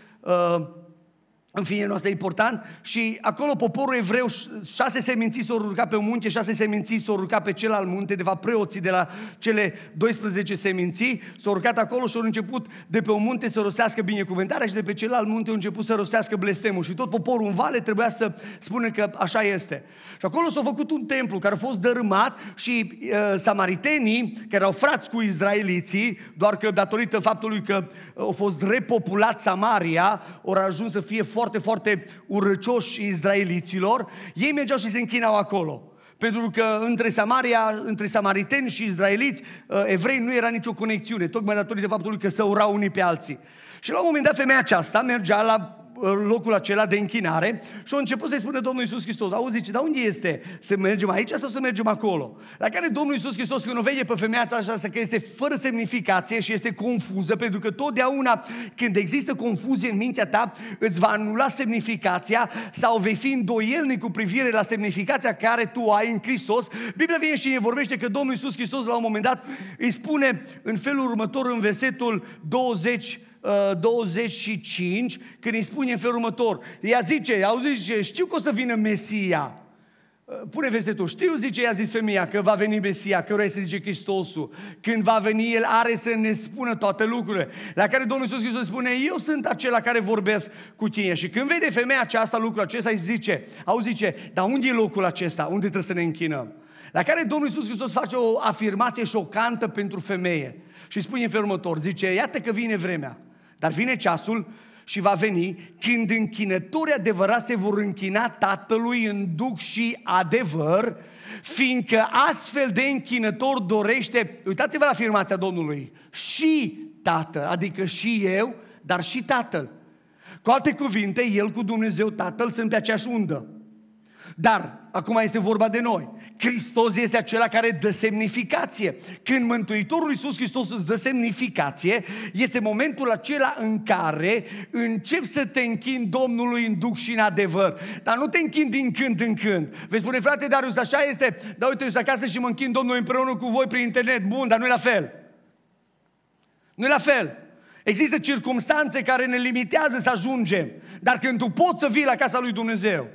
S1: în fine, nu asta e important. Și acolo poporul evreu, șase seminții s-au urcat pe un munte, șase seminții s-au urcat pe celălalt munte, de fapt preoții de la cele 12 seminții s-au urcat acolo și au început de pe un munte să rostească binecuvântarea și de pe celălalt munte au început să rostească blestemul. Și tot poporul în vale trebuia să spună că așa este. Și acolo s-a făcut un templu care a fost dărâmat și uh, samaritenii, care au frați cu izraeliții, doar că datorită faptului că au fost repopulat Samaria, au ajuns să fie foarte foarte, foarte urăcioși izraeliților, ei mergeau și se închinau acolo. Pentru că între Samaria, între samariteni și izraeliți, uh, evrei nu era nicio conexiune, tocmai datorită faptului că se urau unii pe alții. Și la un moment dat femeia aceasta mergea la locul acela de închinare și a început să-i spună Domnul Iisus Hristos, auzi, zice, dar unde este? Să mergem aici sau să mergem acolo? La care Domnul Iisus Hristos, când o vede pe femeia asta că este fără semnificație și este confuză, pentru că totdeauna când există confuzie în mintea ta, îți va anula semnificația sau vei fi îndoielnic cu privire la semnificația care tu ai în Hristos. Biblia vine și ne vorbește că Domnul Iisus Hristos la un moment dat îi spune în felul următor în versetul 20 25, uh, când îi spune în felul următor, ea zice, auzi, zice, știu că o să vină Mesia. Uh, pune versetul, știu, zice, i-a zis femeia, că va veni Mesia, că vrea să zice Hristosul. Când va veni, El are să ne spună toate lucrurile. La care Domnul Iisus Hristos spune, eu sunt acela care vorbesc cu tine. Și când vede femeia aceasta lucrul acesta, îi zice, auzi, zice, dar unde e locul acesta? Unde trebuie să ne închinăm? La care Domnul Iisus Hristos face o afirmație șocantă pentru femeie. Și spune în felul următor, zice, iată că vine vremea dar vine ceasul și va veni când închinătorii adevărați se vor închina Tatălui în duc și adevăr, fiindcă astfel de închinător dorește, uitați-vă la afirmația Domnului, și Tatăl, adică și eu, dar și Tatăl. Cu alte cuvinte, El cu Dumnezeu Tatăl sunt pe aceeași undă. Dar, acum este vorba de noi. Hristos este acela care dă semnificație. Când Mântuitorul Iisus Hristos îți dă semnificație, este momentul acela în care începi să te închini Domnului în duc și în adevăr. Dar nu te închini din când în când. Vei spune, frate Darius, așa este, dar uite, eu sunt acasă și mă închin Domnului împreună cu voi prin internet. Bun, dar nu e la fel. Nu e la fel. Există circumstanțe care ne limitează să ajungem. Dar când tu poți să vii la casa lui Dumnezeu,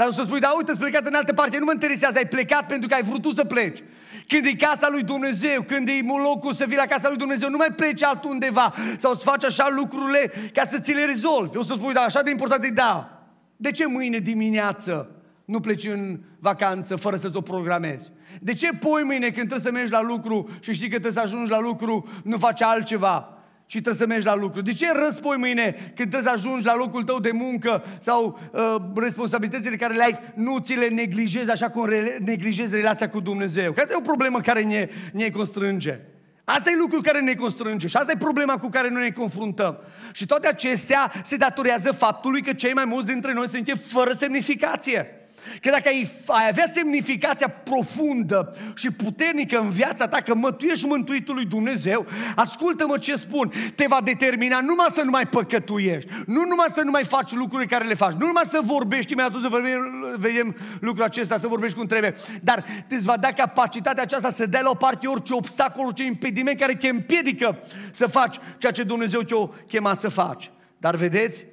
S1: dar o să spui, da uite, plecat în altă parte, nu mă interesează, ai plecat pentru că ai vrut tu să pleci. Când e casa lui Dumnezeu, când e locul să vii la casa lui Dumnezeu, nu mai pleci altundeva sau să faci așa lucrurile ca să ți le rezolvi. O să spui, da, așa de important e, da. De ce mâine dimineață nu pleci în vacanță fără să-ți o programezi? De ce poi mâine când trebuie să mergi la lucru și știi că trebuie să ajungi la lucru, nu faci altceva? Și trebuie să mergi la lucru. De ce răspoi mâine când trebuie să ajungi la locul tău de muncă sau uh, responsabilitățile care le ai, nu ți le neglijezi așa cum re- neglijezi relația cu Dumnezeu? Că asta e o problemă care ne, ne constrânge. Asta e lucrul care ne constrânge și asta e problema cu care noi ne confruntăm. Și toate acestea se datorează faptului că cei mai mulți dintre noi suntem fără semnificație. Că dacă ai, ai avea semnificația profundă și puternică în viața ta, că mă, tu ești mântuitul lui Dumnezeu, ascultă-mă ce spun, te va determina numai să nu mai păcătuiești, nu numai să nu mai faci lucruri care le faci, nu numai să vorbești, mai atunci să vedem, vedem lucrul acesta, să vorbești cum trebuie, dar îți va da capacitatea aceasta să dai la o parte orice obstacol, orice impediment care te împiedică să faci ceea ce Dumnezeu te-a chemat să faci. Dar vedeți,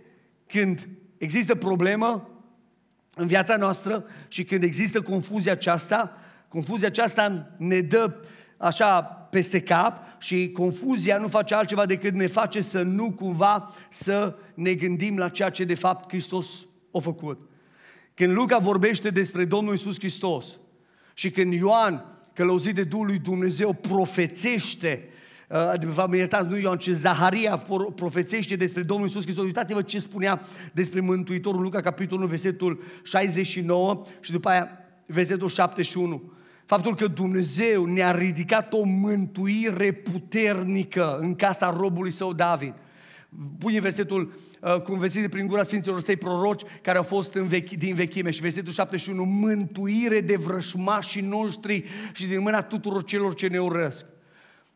S1: când există problemă, în viața noastră și când există confuzia aceasta, confuzia aceasta ne dă așa peste cap și confuzia nu face altceva decât ne face să nu cumva să ne gândim la ceea ce de fapt Hristos a făcut. Când Luca vorbește despre Domnul Isus Hristos și când Ioan, călăuzit de Duhul lui Dumnezeu, profețește Uh, de fapt, mă iertați, nu Ioan, ce Zaharia profețește despre Domnul Iisus Hristos. Uitați-vă ce spunea despre Mântuitorul Luca, capitolul 1, versetul 69 și după aia versetul 71. Faptul că Dumnezeu ne-a ridicat o mântuire puternică în casa robului său David. Pune versetul uh, cum vestit prin gura Sfinților Săi proroci care au fost în vechi, din vechime și versetul 71, mântuire de vrășmașii noștri și din mâna tuturor celor ce ne urăsc.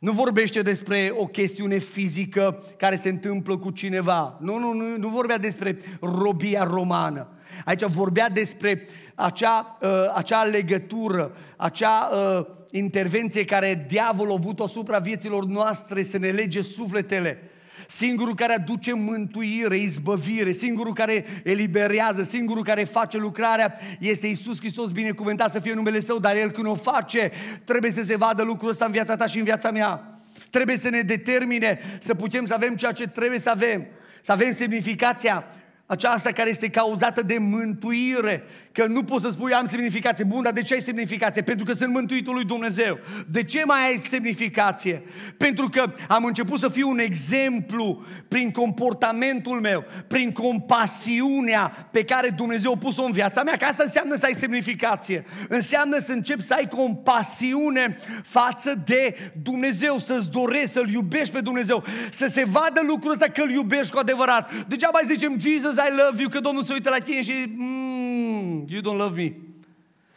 S1: Nu vorbește despre o chestiune fizică care se întâmplă cu cineva. Nu, nu, nu, nu vorbea despre robia romană. Aici vorbea despre acea, uh, acea legătură, acea uh, intervenție care diavolul a avut asupra vieților noastre să ne lege sufletele. Singurul care aduce mântuire, izbăvire, singurul care eliberează, singurul care face lucrarea este Isus Hristos, binecuvântat să fie numele Său, dar El când o face, trebuie să se vadă lucrul ăsta în viața ta și în viața mea. Trebuie să ne determine să putem să avem ceea ce trebuie să avem, să avem semnificația aceasta care este cauzată de mântuire. Că nu poți să spui, am semnificație. Bun, dar de ce ai semnificație? Pentru că sunt mântuitul lui Dumnezeu. De ce mai ai semnificație? Pentru că am început să fiu un exemplu prin comportamentul meu, prin compasiunea pe care Dumnezeu a pus-o în viața mea, că asta înseamnă să ai semnificație. Înseamnă să începi să ai compasiune față de Dumnezeu, să-ți dorești, să-L iubești pe Dumnezeu, să se vadă lucrul ăsta că Îl iubești cu adevărat. Degeaba zicem, Jesus, I love you, că Domnul se uită la tine și mm, you don't love me.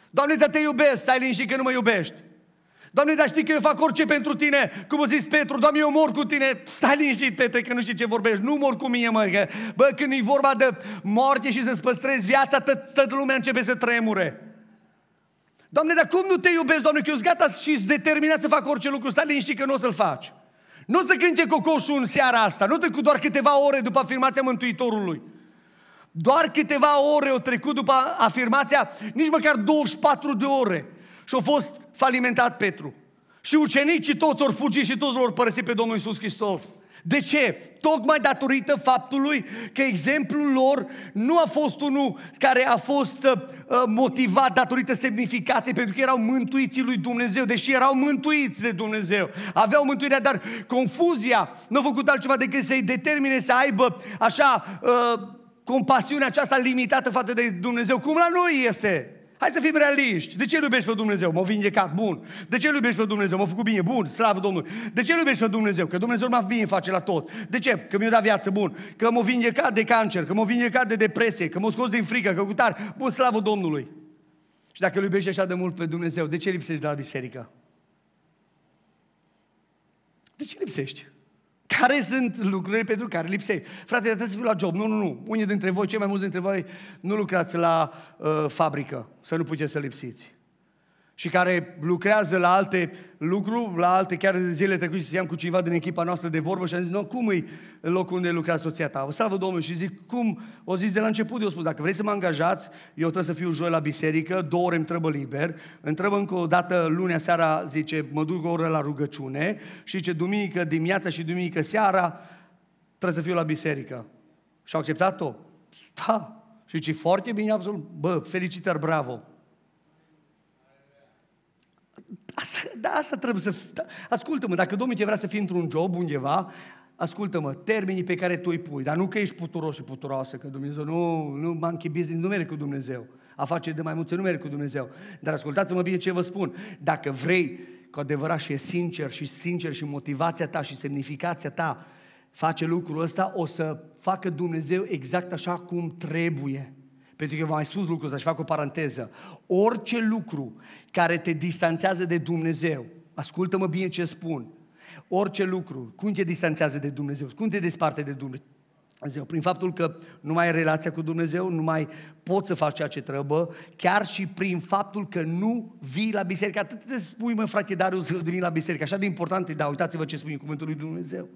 S1: Doamne, dar te iubesc, stai liniștit că nu mă iubești. Doamne, dar știi că eu fac orice pentru tine, cum a zis Petru, Doamne, eu mor cu tine, stai liniștit, Petre, că nu știi ce vorbești, nu mor cu mine, mă, că, bă, când e vorba de moarte și să-ți păstrezi viața, toată lumea începe să tremure. Doamne, dar cum nu te iubesc, Doamne, că eu sunt gata și sunt determinat să fac orice lucru, stai liniștit că nu o să-l faci. Nu să cânte cocoșul în seara asta, nu cu doar câteva ore după afirmația Mântuitorului. Doar câteva ore au trecut după afirmația, nici măcar 24 de ore. Și a fost falimentat Petru. Și ucenicii toți au fugit și toți l-au părăsit pe Domnul Isus Hristos. De ce? Tocmai datorită faptului că exemplul lor nu a fost unul care a fost uh, motivat datorită semnificației, pentru că erau mântuiții lui Dumnezeu, deși erau mântuiți de Dumnezeu. Aveau mântuirea, dar confuzia nu a făcut altceva decât să-i determine să aibă așa uh, compasiunea aceasta limitată față de Dumnezeu. Cum la noi este? Hai să fim realiști. De ce îl iubești pe Dumnezeu? M-a vindecat, bun. De ce îl iubești pe Dumnezeu? M-a făcut bine, bun, slavă Domnului. De ce îl iubești pe Dumnezeu? Că Dumnezeu m-a bine face la tot. De ce? Că mi-a dat viață, bun. Că m-a vindecat de cancer, că m-a vindecat de depresie, că m-a scos din frică, că cu tar. Bun, slavă Domnului. Și dacă îl iubești așa de mult pe Dumnezeu, de ce lipsești de la biserică? De ce lipsești? Care sunt lucrurile pentru care lipsești? Frate, trebuie să fiu la job. Nu, nu, nu. Unii dintre voi, cei mai mulți dintre voi, nu lucrați la uh, fabrică, să nu puteți să lipsiți și care lucrează la alte lucruri, la alte, chiar zile trecute stăteam cu cineva din echipa noastră de vorbă și am zis, nu, cum e locul unde lucrează soția ta? Slavă Domnul și zic, cum? O zis de la început, eu spus, dacă vrei să mă angajați, eu trebuie să fiu joi la biserică, două ore îmi trebuie liber, întrebă încă o dată lunea seara, zice, mă duc o oră la rugăciune și zice, duminică dimineața și duminică seara trebuie să fiu la biserică. Și au acceptat-o? Da. Și zice, foarte bine, absolut, bă, felicitări, bravo. Asta, da, asta trebuie să... Da. Ascultă-mă, dacă Domnul te vrea să fii într-un job undeva, ascultă-mă, termenii pe care tu îi pui, dar nu că ești puturos și puturoasă, că Dumnezeu nu, nu monkey business, nu merge cu Dumnezeu. Afaceri de mai multe nu merge cu Dumnezeu. Dar ascultați-mă bine ce vă spun. Dacă vrei cu adevărat și e sincer și sincer și motivația ta și semnificația ta face lucrul ăsta, o să facă Dumnezeu exact așa cum trebuie. Pentru că v-am mai spus lucrul ăsta și fac o paranteză. Orice lucru care te distanțează de Dumnezeu, ascultă-mă bine ce spun, orice lucru, cum te distanțează de Dumnezeu, cum te desparte de Dumnezeu, prin faptul că nu mai ai relația cu Dumnezeu, nu mai poți să faci ceea ce trebuie, chiar și prin faptul că nu vii la biserică. Atât de spui, mă, frate Darius, vin la biserică. Așa de important e, da, uitați-vă ce spune în cuvântul lui Dumnezeu.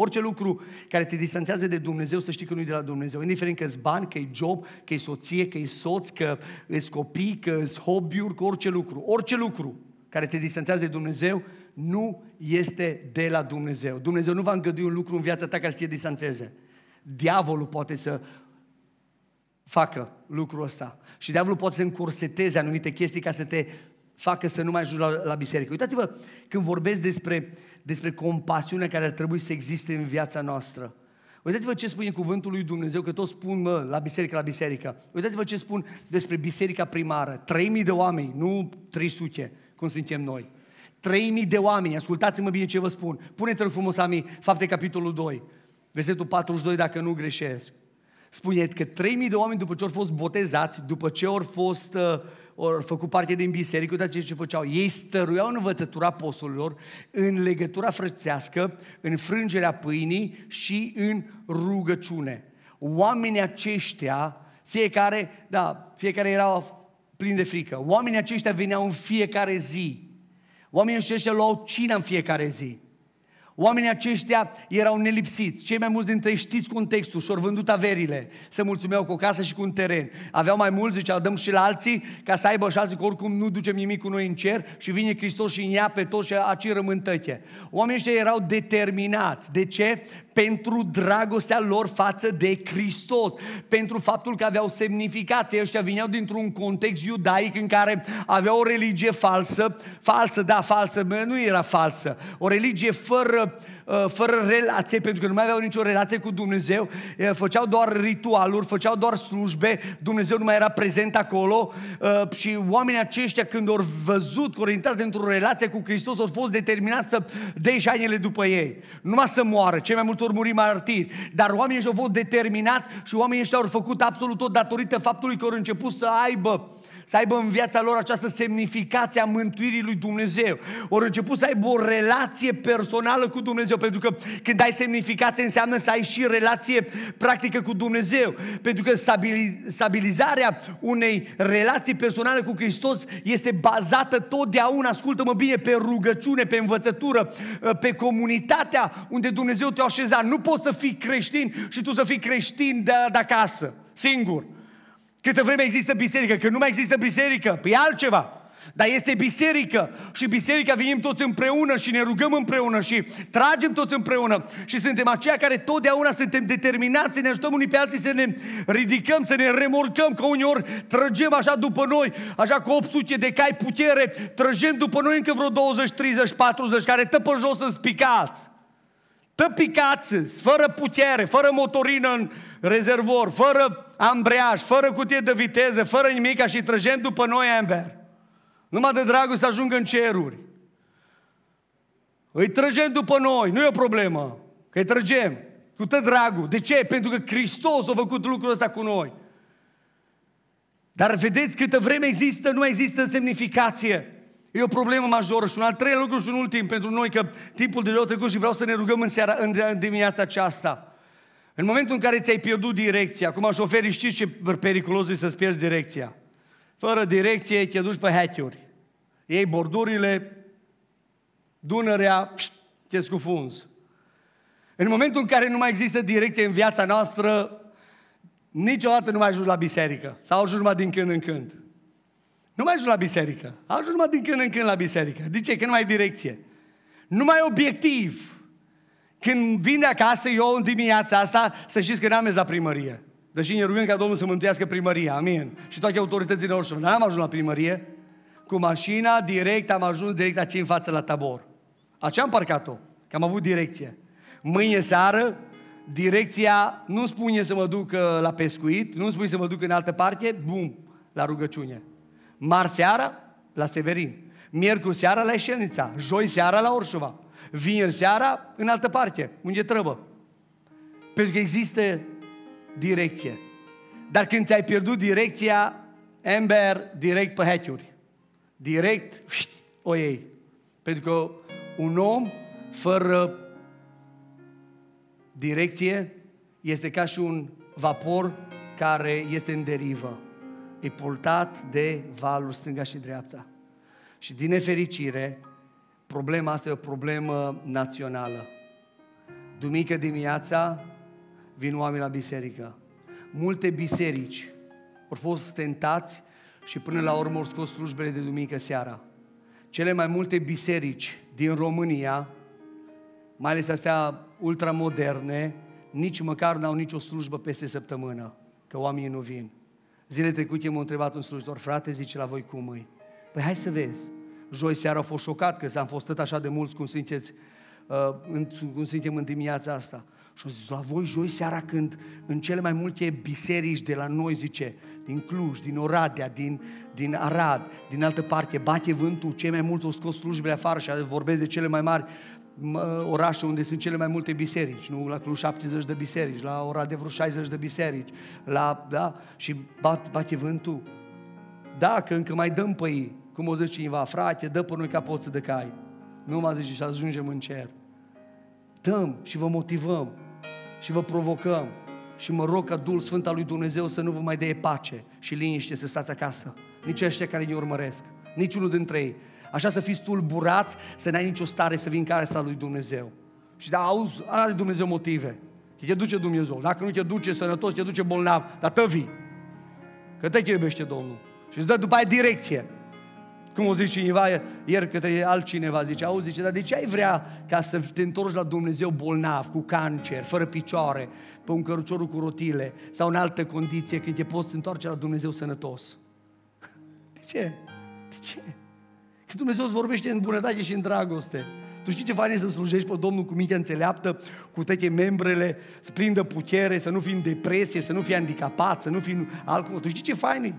S1: Orice lucru care te distanțează de Dumnezeu, să știi că nu e de la Dumnezeu. Indiferent că-s bani, că e job, că e soție, că e soț, că e copii, că e hobby-uri, că orice lucru. Orice lucru care te distanțează de Dumnezeu nu este de la Dumnezeu. Dumnezeu nu va îngădui un lucru în viața ta care să te distanțeze. Diavolul poate să facă lucrul ăsta. Și diavolul poate să încurseteze anumite chestii ca să te facă să nu mai ajungi la, la biserică. Uitați-vă, când vorbesc despre, despre compasiunea care ar trebui să existe în viața noastră, Uitați-vă ce spune cuvântul lui Dumnezeu, că toți spun, mă, la biserică, la biserică. Uitați-vă ce spun despre biserica primară. 3000 de oameni, nu 300, cum suntem noi. 3000 de oameni, ascultați-mă bine ce vă spun. Puneți-vă frumos, Ami, fapte capitolul 2. Versetul 42, dacă nu greșesc. Spune că 3000 de oameni după ce au fost botezați, după ce au fost uh, au făcut parte din biserică, uitați ce făceau. Ei stăruiau în învățătura apostolilor, în legătura frățească, în frângerea pâinii și în rugăciune. Oamenii aceștia, fiecare, da, fiecare era plin de frică. Oamenii aceștia veneau în fiecare zi. Oamenii aceștia luau cina în fiecare zi. Oamenii aceștia erau nelipsiți. Cei mai mulți dintre ei știți contextul și-au vândut averile. Se mulțumeau cu o casă și cu un teren. Aveau mai mulți, ziceau, dăm și la alții ca să aibă și alții, că oricum nu ducem nimic cu noi în cer și vine Hristos și îi ia pe toți și acei rămân tăche. Oamenii ăștia erau determinați. De ce? Pentru dragostea lor față de Hristos. Pentru faptul că aveau semnificație. Ăștia vineau dintr-un context iudaic în care aveau o religie falsă. Falsă, da, falsă, nu era falsă. O religie fără Uh, fără relație, pentru că nu mai aveau nicio relație cu Dumnezeu, uh, făceau doar ritualuri, făceau doar slujbe, Dumnezeu nu mai era prezent acolo uh, și oamenii aceștia când au văzut că au intrat într-o relație cu Hristos, au fost determinați să dea șainele după ei. Numai să moară, cei mai mulți ori muri martiri, dar oamenii ăștia au fost determinați și oamenii ăștia au făcut absolut tot datorită faptului că au început să aibă să aibă în viața lor această semnificație a mântuirii lui Dumnezeu. Ori început să aibă o relație personală cu Dumnezeu, pentru că când ai semnificație înseamnă să ai și relație practică cu Dumnezeu. Pentru că stabilizarea unei relații personale cu Hristos este bazată totdeauna, ascultă-mă bine, pe rugăciune, pe învățătură, pe comunitatea unde Dumnezeu te-a așezat. Nu poți să fii creștin și tu să fii creștin de, de acasă, singur. Câtă vreme există biserică, că nu mai există biserică, păi altceva. Dar este biserică și biserica venim toți împreună și ne rugăm împreună și tragem toți împreună și suntem aceia care totdeauna suntem determinați să ne ajutăm unii pe alții să ne ridicăm, să ne remorcăm, că uneori trăgem așa după noi, așa cu 800 de cai putere, trăgem după noi încă vreo 20, 30, 40 care tă pe jos sunt spicați. Tă picați, fără putere, fără motorină în rezervor, fără ambreiaj, fără cutie de viteză, fără nimic și trăgem după noi Amber. Numai de dragul să ajungă în ceruri. Îi trăgem după noi, nu e o problemă, că îi trăgem cu tot dragul. De ce? Pentru că Hristos a făcut lucrul ăsta cu noi. Dar vedeți, câtă vreme există, nu există semnificație. E o problemă majoră și un al treilea lucru și un ultim pentru noi, că timpul de trecut și vreau să ne rugăm în, seara, în dimineața aceasta. În momentul în care ți-ai pierdut direcția, acum șoferii știți ce periculos e să-ți pierzi direcția. Fără direcție te duci pe hatchuri. Iei bordurile, Dunărea, te scufunzi. În momentul în care nu mai există direcție în viața noastră, niciodată nu mai ajungi la biserică. Sau ajungi numai din când în când. Nu mai ajungi la biserică. Ajungi numai din când în când la biserică. De ce? Că nu mai ai direcție. Nu mai ai obiectiv. Când vin de acasă, eu în dimineața asta, să știți că n-am mers la primărie. Deși ne rugăm ca Domnul să mântuiască primăria, amin. Și toate autoritățile noastre. N-am ajuns la primărie. Cu mașina, direct, am ajuns direct aici în față la tabor. Așa am parcat-o, că am avut direcție. Mâine seară, direcția nu spune să mă duc la pescuit, nu spune să mă duc în altă parte, bum, la rugăciune. Marți seara, la Severin. Miercuri seara, la Eșenița. Joi seara, la Orșova vineri seara în altă parte, unde trebuie. Pentru că există direcție. Dar când ți-ai pierdut direcția, Amber, direct pe hatchuri. Direct, o iei. Pentru că un om fără direcție este ca și un vapor care este în derivă. E purtat de valul stânga și dreapta. Și din nefericire, Problema asta e o problemă națională. Duminică dimineața vin oameni la biserică. Multe biserici au fost tentați și până la urmă au scos slujbele de duminică seara. Cele mai multe biserici din România, mai ales astea ultramoderne, nici măcar n-au nicio slujbă peste săptămână, că oamenii nu vin. Zile trecute m-au întrebat un slujitor, frate, zice la voi cum îi? Păi hai să vezi, Joi seara au fost șocat că s-am fost tot așa de mulți cum sunteți, uh, cum suntem în dimineața asta. Și au zis, la voi joi seara când în cele mai multe biserici de la noi, zice, din Cluj, din Oradea, din, din Arad, din altă parte, bate vântul, cei mai mulți au scos slujbele afară și vorbesc de cele mai mari orașe unde sunt cele mai multe biserici, nu? La Cluj 70 de biserici, la Oradea vreo 60 de biserici, la, da? Și bat, bate vântul. Dacă încă mai dăm pe ei, cum o zice cineva, frate, dă pe noi ca poță de cai. Nu mă zice și ajungem în cer. Dăm și vă motivăm și vă provocăm și mă rog ca Duhul Sfânt al lui Dumnezeu să nu vă mai dea pace și liniște să stați acasă. Nici ăștia care ne urmăresc. Niciunul dintre ei. Așa să fiți tulburați, să n-ai nicio stare să vin casa lui Dumnezeu. Și da, auzi, are Dumnezeu motive. Te duce Dumnezeu. Dacă nu te duce sănătos, te duce bolnav, dar te vii. Că te iubește Domnul. Și îți dă după aia direcție. Cum o zice cineva ieri către altcineva, zice, auzi, zice, dar de ce ai vrea ca să te întorci la Dumnezeu bolnav, cu cancer, fără picioare, pe un căruciorul cu rotile sau în altă condiție când te poți întoarce la Dumnezeu sănătos? De ce? De ce? Că Dumnezeu îți vorbește în bunătate și în dragoste. Tu știi ce fain să slujești pe Domnul cu mintea înțeleaptă, cu toate membrele, să prindă putere, să nu fii în depresie, să nu fii handicapat, să nu fii altcum. Tu știi ce fain e?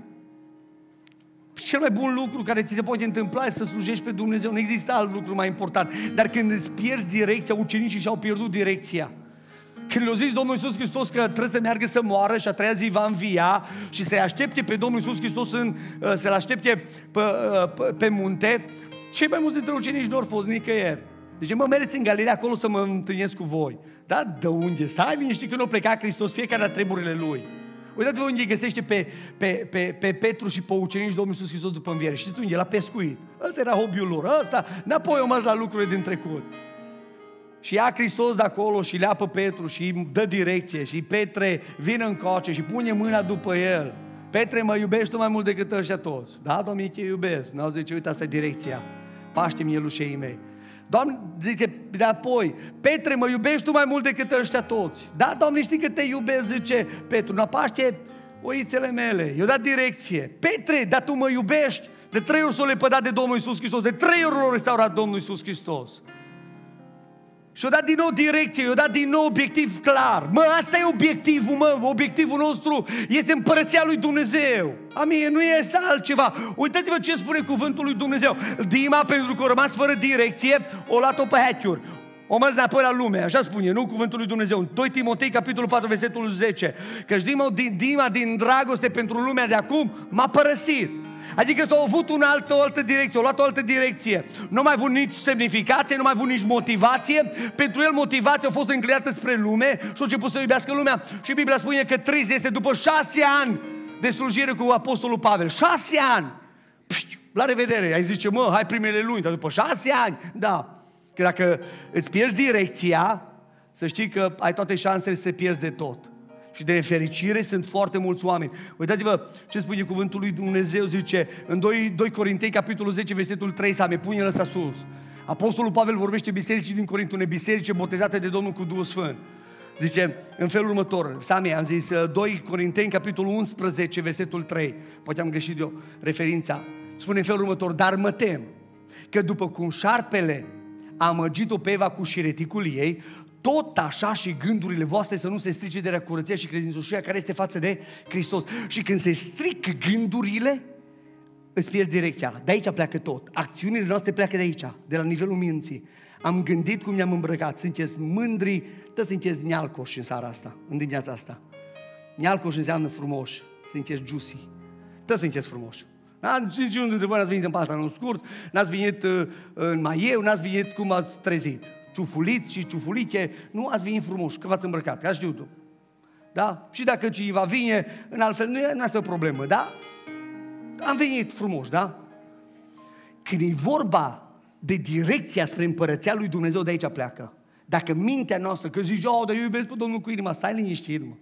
S1: Cel mai bun lucru care ți se poate întâmpla este să slujești pe Dumnezeu. Nu există alt lucru mai important. Dar când îți pierzi direcția, ucenicii și-au pierdut direcția. Când le-a zis Domnul Iisus Hristos că trebuie să meargă să moară și a treia zi va învia și să-i aștepte pe Domnul Iisus Hristos în, uh, să-l aștepte pe, uh, pe, pe munte, cei mai mulți dintre ucenici nu au fost nicăieri. Deci mă mereți în Galilee acolo să mă întâlnesc cu voi. Da, de unde? Stai liniștit că nu pleca Hristos fiecare la treburile Lui. Uitați-vă unde găsește pe, pe, pe, pe Petru și pe ucenici Domnul Iisus Hristos după înviere. Știți unde? La pescuit. Ăsta era hobby-ul lor. Ăsta, înapoi o la lucrurile din trecut. Și ia Hristos de acolo și le pe Petru și îi dă direcție și Petre vine în coace și pune mâna după el. Petre, mă iubești tu mai mult decât ăștia toți. Da, Domnul, te iubesc. Nu zice, uite, asta e direcția. Paște mielușei mei. Doamne, zice, de apoi, Petre, mă iubești tu mai mult decât ăștia toți. Da, Doamne, știi că te iubesc, zice Petru. Na Paște, oițele mele, eu dat direcție. Petre, dar tu mă iubești? De trei ori s-o lepădat de Domnul Iisus Hristos. De trei ori l-a restaurat Domnul Iisus Hristos. Și-a dat din nou direcție, i-a dat din nou obiectiv clar. Mă, asta e obiectivul, mă, obiectivul nostru este împărăția lui Dumnezeu. Amin, nu este altceva. Uitați-vă ce spune cuvântul lui Dumnezeu. Dima, pentru că a rămas fără direcție, o luat-o pe hatchiuri. O mers înapoi la lume, așa spune, nu cuvântul lui Dumnezeu. 2 Timotei, capitolul 4, versetul 10. Că Dima din, Dima din dragoste pentru lumea de acum m-a părăsit. Adică s-au avut un altă, o altă direcție, au luat o altă direcție. Nu mai avut nici semnificație, nu mai avut nici motivație. Pentru el motivația a fost înclinată spre lume și a început să iubească lumea. Și Biblia spune că Triz este după șase ani de slujire cu Apostolul Pavel. Șase ani! Pșt, la revedere! Ai zice, mă, hai primele luni, dar după șase ani, da. Că dacă îți pierzi direcția, să știi că ai toate șansele să te pierzi de tot și de nefericire sunt foarte mulți oameni. Uitați-vă ce spune cuvântul lui Dumnezeu, zice în 2, 2 Corintei, capitolul 10, versetul 3, să pune ăsta sus. Apostolul Pavel vorbește bisericii din Corint, unei biserici botezate de Domnul cu Duhul Sfânt. Zice în felul următor, Sami, am zis 2 Corinteni, capitolul 11, versetul 3. Poate am greșit eu referința. Spune în felul următor, dar mă tem că după cum șarpele a amăgit-o pe Eva cu șireticul ei, tot așa și gândurile voastre să nu se strice de la curăția și credincioșia care este față de Hristos. Și când se strică gândurile, îți pierzi direcția. De aici pleacă tot. Acțiunile noastre pleacă de aici, de la nivelul minții. Am gândit cum ne-am îmbrăcat. Sunteți mândri, tot sunteți nealcoși în seara asta, în dimineața asta. Nealcoși înseamnă frumoși. Sunteți juicy. Tot sunteți frumoși. Niciunul dintre voi n-ați venit în pantalon scurt, n-ați venit uh, în maieu, n-ați venit cum ați trezit ciufuliți și ciufuliche, nu ați venit frumos, că v-ați îmbrăcat, că știu tu. Da? Și dacă cineva vine în altfel, nu e asta o problemă, da? Am venit frumos, da? Când e vorba de direcția spre împărăția lui Dumnezeu, de aici pleacă. Dacă mintea noastră, că zici, oh, dar eu iubesc pe Domnul cu inima, stai liniștit, mă.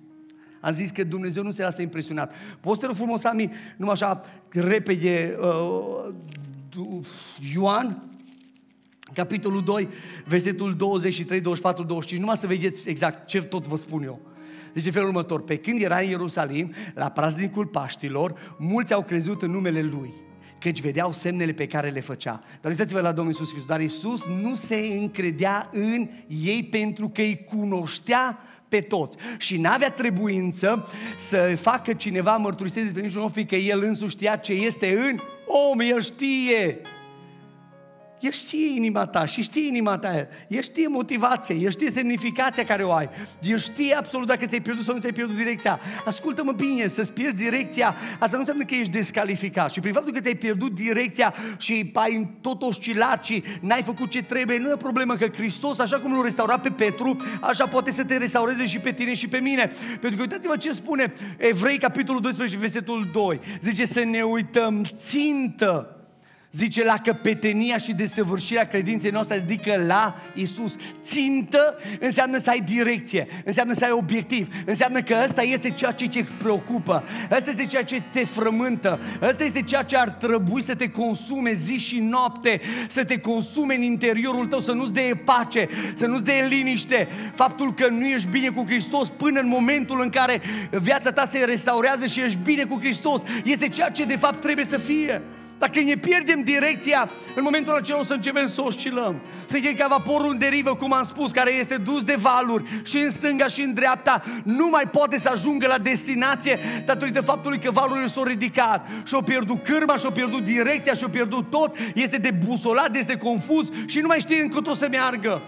S1: Am zis că Dumnezeu nu se lasă impresionat. Poți să frumos, Ami, numai așa repede, uh, Ioan, capitolul 2, versetul 23, 24, 25, numai să vedeți exact ce tot vă spun eu. Deci în felul următor, pe când era în Ierusalim, la praznicul Paștilor, mulți au crezut în numele Lui. căci vedeau semnele pe care le făcea. Dar uitați-vă la Domnul Iisus Hristos. Dar Iisus nu se încredea în ei pentru că îi cunoștea pe toți. Și n-avea trebuință să facă cineva mărturiseze despre niciun om, fiindcă el însuși știa ce este în om, el știe. El știe inima ta și știe inima ta. El știe motivația, el știe semnificația care o ai. El știe absolut dacă ți-ai pierdut sau nu ți-ai pierdut direcția. Ascultă-mă bine, să-ți pierzi direcția, asta nu înseamnă că ești descalificat. Și prin faptul că ți-ai pierdut direcția și ai tot oscilat și n-ai făcut ce trebuie, nu e o problemă că Hristos, așa cum l-a restaurat pe Petru, așa poate să te restaureze și pe tine și pe mine. Pentru că uitați-vă ce spune Evrei, capitolul 12, versetul 2. Zice să ne uităm țintă Zice la căpetenia și desăvârșirea credinței noastre, adică la Isus. Țintă înseamnă să ai direcție, înseamnă să ai obiectiv, înseamnă că ăsta este ceea ce te preocupă, ăsta este ceea ce te frământă, ăsta este ceea ce ar trebui să te consume zi și noapte, să te consume în interiorul tău, să nu-ți dea pace, să nu-ți dea liniște. Faptul că nu ești bine cu Hristos până în momentul în care viața ta se restaurează și ești bine cu Hristos, este ceea ce de fapt trebuie să fie. Dacă ne pierdem direcția, în momentul acela o să începem să oscilăm. Să fie ca vaporul în derivă, cum am spus, care este dus de valuri și în stânga și în dreapta, nu mai poate să ajungă la destinație datorită faptului că valurile s-au ridicat și au pierdut cârma, și au pierdut direcția, și au pierdut tot, este debusolat, este confuz și nu mai știe încotro să meargă.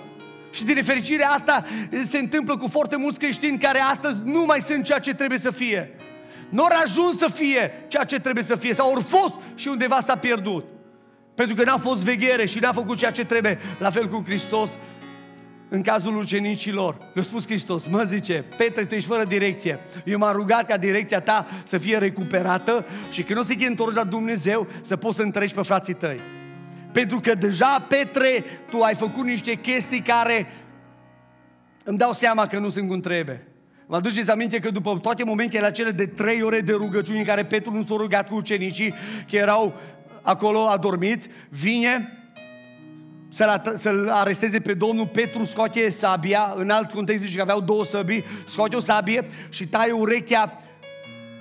S1: Și din nefericire asta se întâmplă cu foarte mulți creștini care astăzi nu mai sunt ceea ce trebuie să fie nu au ajuns să fie ceea ce trebuie să fie, sau au fost și undeva s-a pierdut. Pentru că n-a fost veghere și n-a făcut ceea ce trebuie, la fel cu Hristos, în cazul ucenicilor. Le-a spus Hristos, mă zice, Petre, tu ești fără direcție. Eu m-am rugat ca direcția ta să fie recuperată și când o să te întorci la Dumnezeu, să poți să întrești pe frații tăi. Pentru că deja, Petre, tu ai făcut niște chestii care îmi dau seama că nu sunt cum trebuie. Vă aduceți aminte că după toate momentele acele de trei ore de rugăciuni în care Petru nu s-a rugat cu ucenicii, că erau acolo adormiți, vine să-l aresteze pe Domnul, Petru scoate sabia, în alt context zice că aveau două săbii, scoate o sabie și taie urechea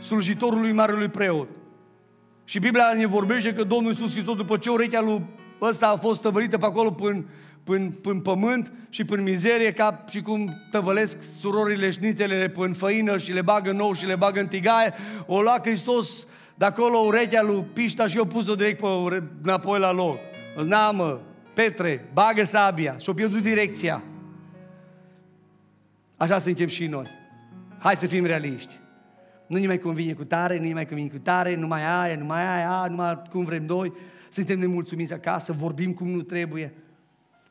S1: slujitorului Marelui Preot. Și Biblia ne vorbește că Domnul Iisus Hristos, după ce urechea lui ăsta a fost tăvălită pe acolo până până, până pământ și până mizerie, ca și cum tăvălesc surorile șnițelele până făină și le bagă nou și le bagă în tigaie, o lua Hristos de acolo urechea lui Pișta și eu pus-o direct pe, înapoi la loc. Na, mă, Petre, bagă sabia și-o pierdut direcția. Așa suntem și noi. Hai să fim realiști. Nu ne mai convine cu tare, nu ne mai convine cu tare, numai aia, numai aia, numai cum vrem noi. Suntem nemulțumiți acasă, vorbim cum nu trebuie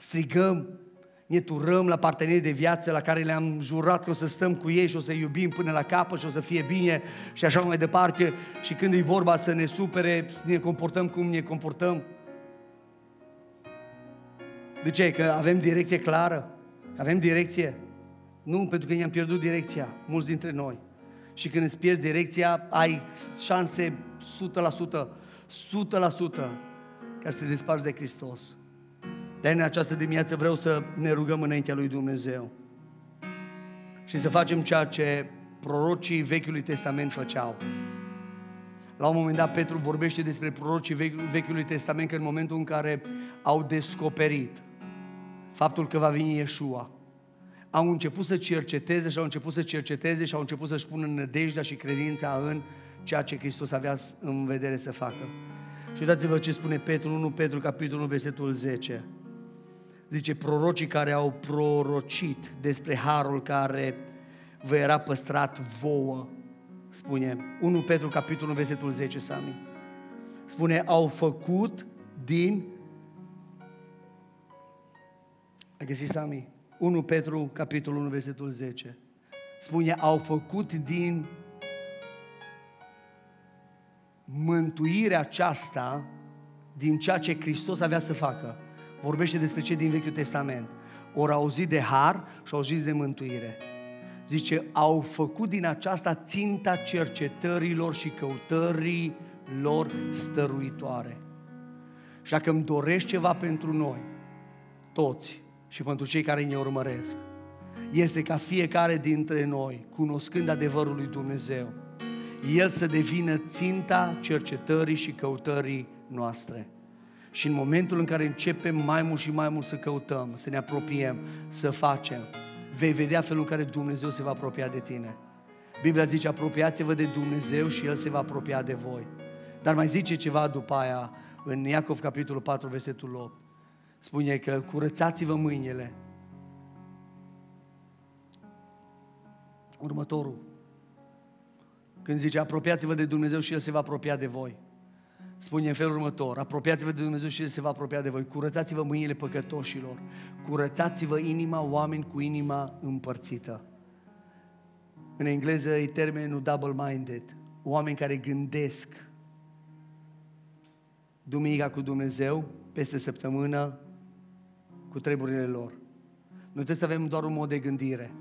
S1: strigăm, ne turăm la partenerii de viață la care le-am jurat că o să stăm cu ei și o să iubim până la capăt și o să fie bine și așa mai departe. Și când e vorba să ne supere, ne comportăm cum ne comportăm. De ce? Că avem direcție clară? Că avem direcție? Nu, pentru că ne-am pierdut direcția, mulți dintre noi. Și când îți pierzi direcția, ai șanse 100%, 100% ca să te desparți de Hristos. Dar în această dimineață vreau să ne rugăm înaintea lui Dumnezeu și să facem ceea ce prorocii Vechiului Testament făceau. La un moment dat Petru vorbește despre prorocii Vechiului Testament că în momentul în care au descoperit faptul că va veni Iesua, au început să cerceteze și au început să cerceteze și au început să-și pună nădejdea și credința în ceea ce Hristos avea în vedere să facă. Și uitați-vă ce spune Petru, 1 Petru, capitolul 1, versetul 10 zice, prorocii care au prorocit despre harul care vă era păstrat vouă, spune 1 Petru capitolul versetul 10, Sami. Spune, au făcut din ai găsit Sami? 1 Petru capitolul 1 versetul 10. Spune, au făcut din mântuirea aceasta din ceea ce Hristos avea să facă vorbește despre cei din Vechiul Testament. Ori auzit de har și au auzit de mântuire. Zice, au făcut din aceasta ținta cercetărilor și căutării lor stăruitoare. Și dacă îmi dorești ceva pentru noi, toți și pentru cei care ne urmăresc, este ca fiecare dintre noi, cunoscând adevărul lui Dumnezeu, el să devină ținta cercetării și căutării noastre. Și în momentul în care începem mai mult și mai mult să căutăm, să ne apropiem, să facem, vei vedea felul în care Dumnezeu se va apropia de tine. Biblia zice, apropiați-vă de Dumnezeu și El se va apropia de voi. Dar mai zice ceva după aia, în Iacov capitolul 4, versetul 8. Spune că curățați-vă mâinile. Următorul. Când zice, apropiați-vă de Dumnezeu și El se va apropia de voi. Spune în felul următor, apropiați-vă de Dumnezeu și El se va apropia de voi. Curățați-vă mâinile păcătoșilor. Curățați-vă inima oameni cu inima împărțită. În engleză e termenul double-minded. Oameni care gândesc duminica cu Dumnezeu, peste săptămână, cu treburile lor. Noi trebuie să avem doar un mod de gândire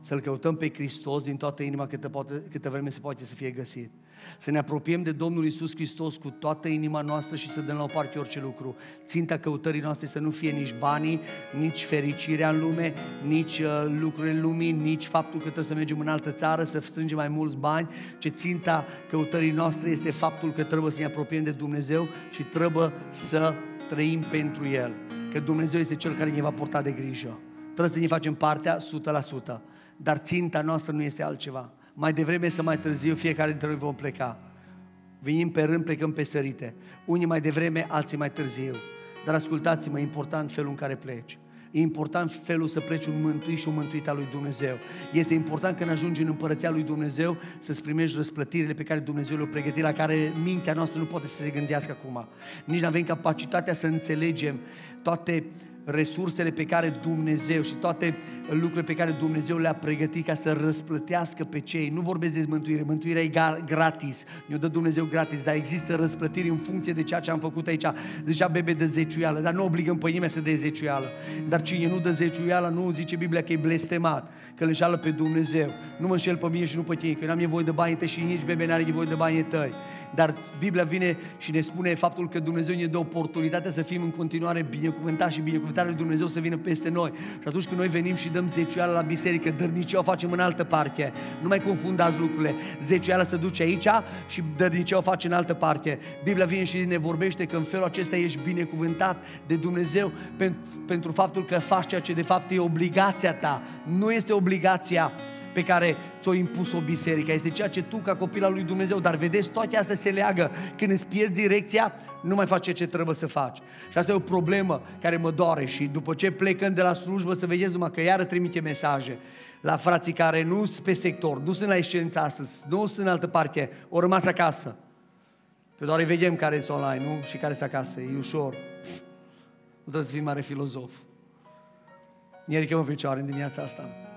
S1: să-L căutăm pe Hristos din toată inima câtă, poate, câtă vreme se poate să fie găsit. Să ne apropiem de Domnul Isus Hristos cu toată inima noastră și să dăm la o parte orice lucru. Ținta căutării noastre să nu fie nici banii, nici fericirea în lume, nici uh, lucrurile lumii, nici faptul că trebuie să mergem în altă țară, să strângem mai mulți bani, ce ținta căutării noastre este faptul că trebuie să ne apropiem de Dumnezeu și trebuie să trăim pentru El. Că Dumnezeu este Cel care ne va porta de grijă. Trebuie să ne facem partea 100% dar ținta noastră nu este altceva. Mai devreme să mai târziu, fiecare dintre noi vom pleca. Venim pe rând, plecăm pe sărite. Unii mai devreme, alții mai târziu. Dar ascultați-mă, e important felul în care pleci. E important felul să pleci un mântuit și un mântuit al lui Dumnezeu. Este important când ajungi în împărăția lui Dumnezeu să-ți primești răsplătirile pe care Dumnezeu le-a pregătit, la care mintea noastră nu poate să se gândească acum. Nici nu avem capacitatea să înțelegem toate resursele pe care Dumnezeu și toate lucrurile pe care Dumnezeu le-a pregătit ca să răsplătească pe cei. Nu vorbesc de mântuire, mântuirea e gratis, ne-o dă Dumnezeu gratis, dar există răsplătiri în funcție de ceea ce am făcut aici. Zicea bebe de zeciuială, dar nu obligăm pe nimeni să dea zeciuială. Dar cine nu dă zeciuială, nu zice Biblia că e blestemat, că îl înșală pe Dumnezeu. Nu mă înșel pe mine și nu pe tine, că eu n-am nevoie de bani tăi și nici bebe n-are nevoie de bani tăi. Dar Biblia vine și ne spune faptul că Dumnezeu ne dă oportunitatea să fim în continuare binecuvântați și binecuvântarea lui Dumnezeu să vină peste noi. Și atunci când noi venim și dăm zeciuială la biserică, dărnicia o facem în altă parte. Nu mai confundați lucrurile. Zeciuiala se duce aici și dărnicia o face în altă parte. Biblia vine și ne vorbește că în felul acesta ești binecuvântat de Dumnezeu pentru, pentru faptul că faci ceea ce de fapt e obligația ta. Nu este obligația pe care ți-o impus o biserică. Este ceea ce tu, ca copil al lui Dumnezeu, dar vedeți, toate astea se leagă. Când îți pierzi direcția, nu mai faci ce trebuie să faci. Și asta e o problemă care mă doare și după ce plecăm de la slujbă să vedeți numai că iară trimite mesaje la frații care nu sunt pe sector, nu sunt la excelență astăzi, nu sunt în altă parte, au rămas acasă. Că doar îi vedem care sunt online, nu? Și care sunt acasă, e ușor. Nu trebuie să fii mare filozof. Ne ridicăm în picioare în dimineața asta.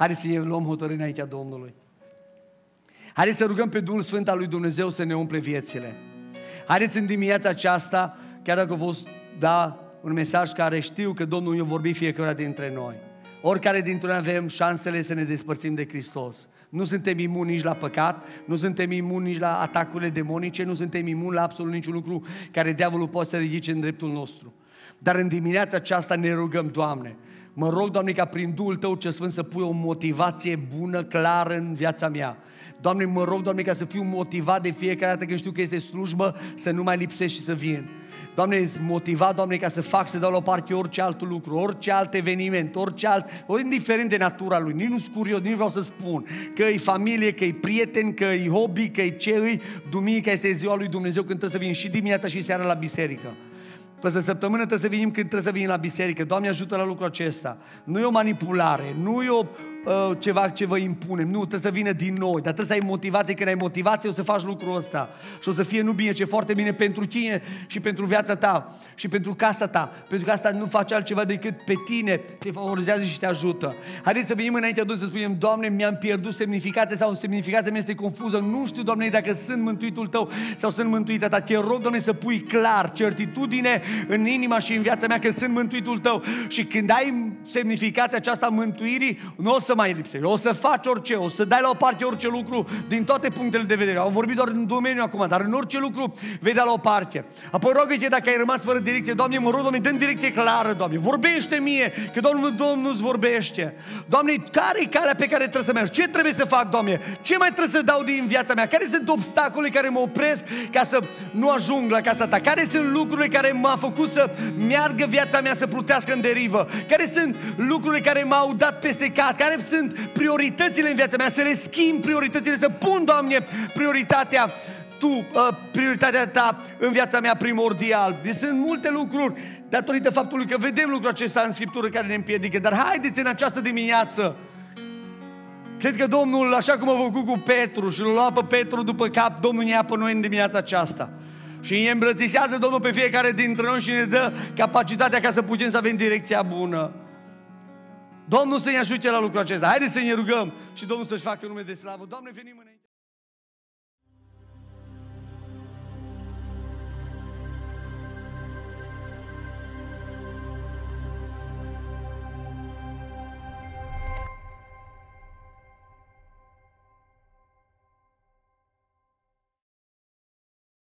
S1: Haideți să ne luăm hotărâri înaintea Domnului. Haideți să rugăm pe Duhul Sfânt al lui Dumnezeu să ne umple viețile. Haideți în dimineața aceasta, chiar dacă vă da un mesaj care știu că Domnul i-a vorbit fiecare dintre noi. Oricare dintre noi avem șansele să ne despărțim de Hristos. Nu suntem imuni nici la păcat, nu suntem imuni nici la atacurile demonice, nu suntem imuni la absolut niciun lucru care diavolul poate să ridice în dreptul nostru. Dar în dimineața aceasta ne rugăm, Doamne, Mă rog, Doamne, ca prin Duhul Tău ce Sfânt să pui o motivație bună, clară în viața mea. Doamne, mă rog, Doamne, ca să fiu motivat de fiecare dată când știu că este slujbă, să nu mai lipsesc și să vin. Doamne, ești motivat, Doamne, ca să fac, să dau la o parte orice alt lucru, orice alt eveniment, orice alt, o indiferent de natura lui, nici nu sunt curios, nici vreau să spun că e familie, că e prieten, că e hobby, că e ce îi, duminica este ziua lui Dumnezeu când trebuie să vin și dimineața și seara la biserică. Peste săptămână trebuie să venim când trebuie să venim la biserică. Doamne ajută la lucrul acesta. Nu e o manipulare, nu e o uh, ceva ce vă impunem. Nu, trebuie să vină din noi, dar trebuie să ai motivație. Când ai motivație, o să faci lucrul ăsta. Și o să fie nu bine, ce foarte bine pentru tine și pentru viața ta și pentru casa ta. Pentru că asta nu face altceva decât pe tine te favorizează și te ajută. Haideți să venim înaintea Domnului să spunem, Doamne, mi-am pierdut semnificația sau semnificația mea este confuză. Nu știu, Doamne, dacă sunt mântuitul Tău sau sunt mântuită ta. Te rog, Doamne, să pui clar certitudine în inima și în viața mea că sunt mântuitul Tău. Și când ai semnificația aceasta mântuirii, nu o să să mai lipsești, o să faci orice, o să dai la o parte orice lucru din toate punctele de vedere. Am vorbit doar în domeniu acum, dar în orice lucru vei da la o parte. Apoi rogă-te dacă ai rămas fără direcție, Doamne, mă rog, Doamne, dă direcție clară, Doamne, vorbește mie, că Domnul, Domnul îți vorbește. Doamne, care e calea pe care trebuie să merg? Ce trebuie să fac, Doamne? Ce mai trebuie să dau din viața mea? Care sunt obstacole care mă opresc ca să nu ajung la casa ta? Care sunt lucrurile care m-au făcut să meargă viața mea să plutească în derivă? Care sunt lucrurile care m-au dat peste cat? Care sunt prioritățile în viața mea? Să le schimb prioritățile, să pun, Doamne, prioritatea tu, uh, prioritatea ta în viața mea primordial. Sunt multe lucruri datorită faptului că vedem lucrul acesta în Scriptură care ne împiedică. Dar haideți în această dimineață Cred că Domnul, așa cum a făcut cu Petru și l-a luat pe Petru după cap, Domnul ne ia pe noi în dimineața aceasta. Și ne îmbrățișează Domnul pe fiecare dintre noi și ne dă capacitatea ca să putem să avem direcția bună. Domnul să ne ajute la lucrul acesta. Haideți să ne rugăm și Domnul să-și facă nume de slavă. Doamne, venim înainte.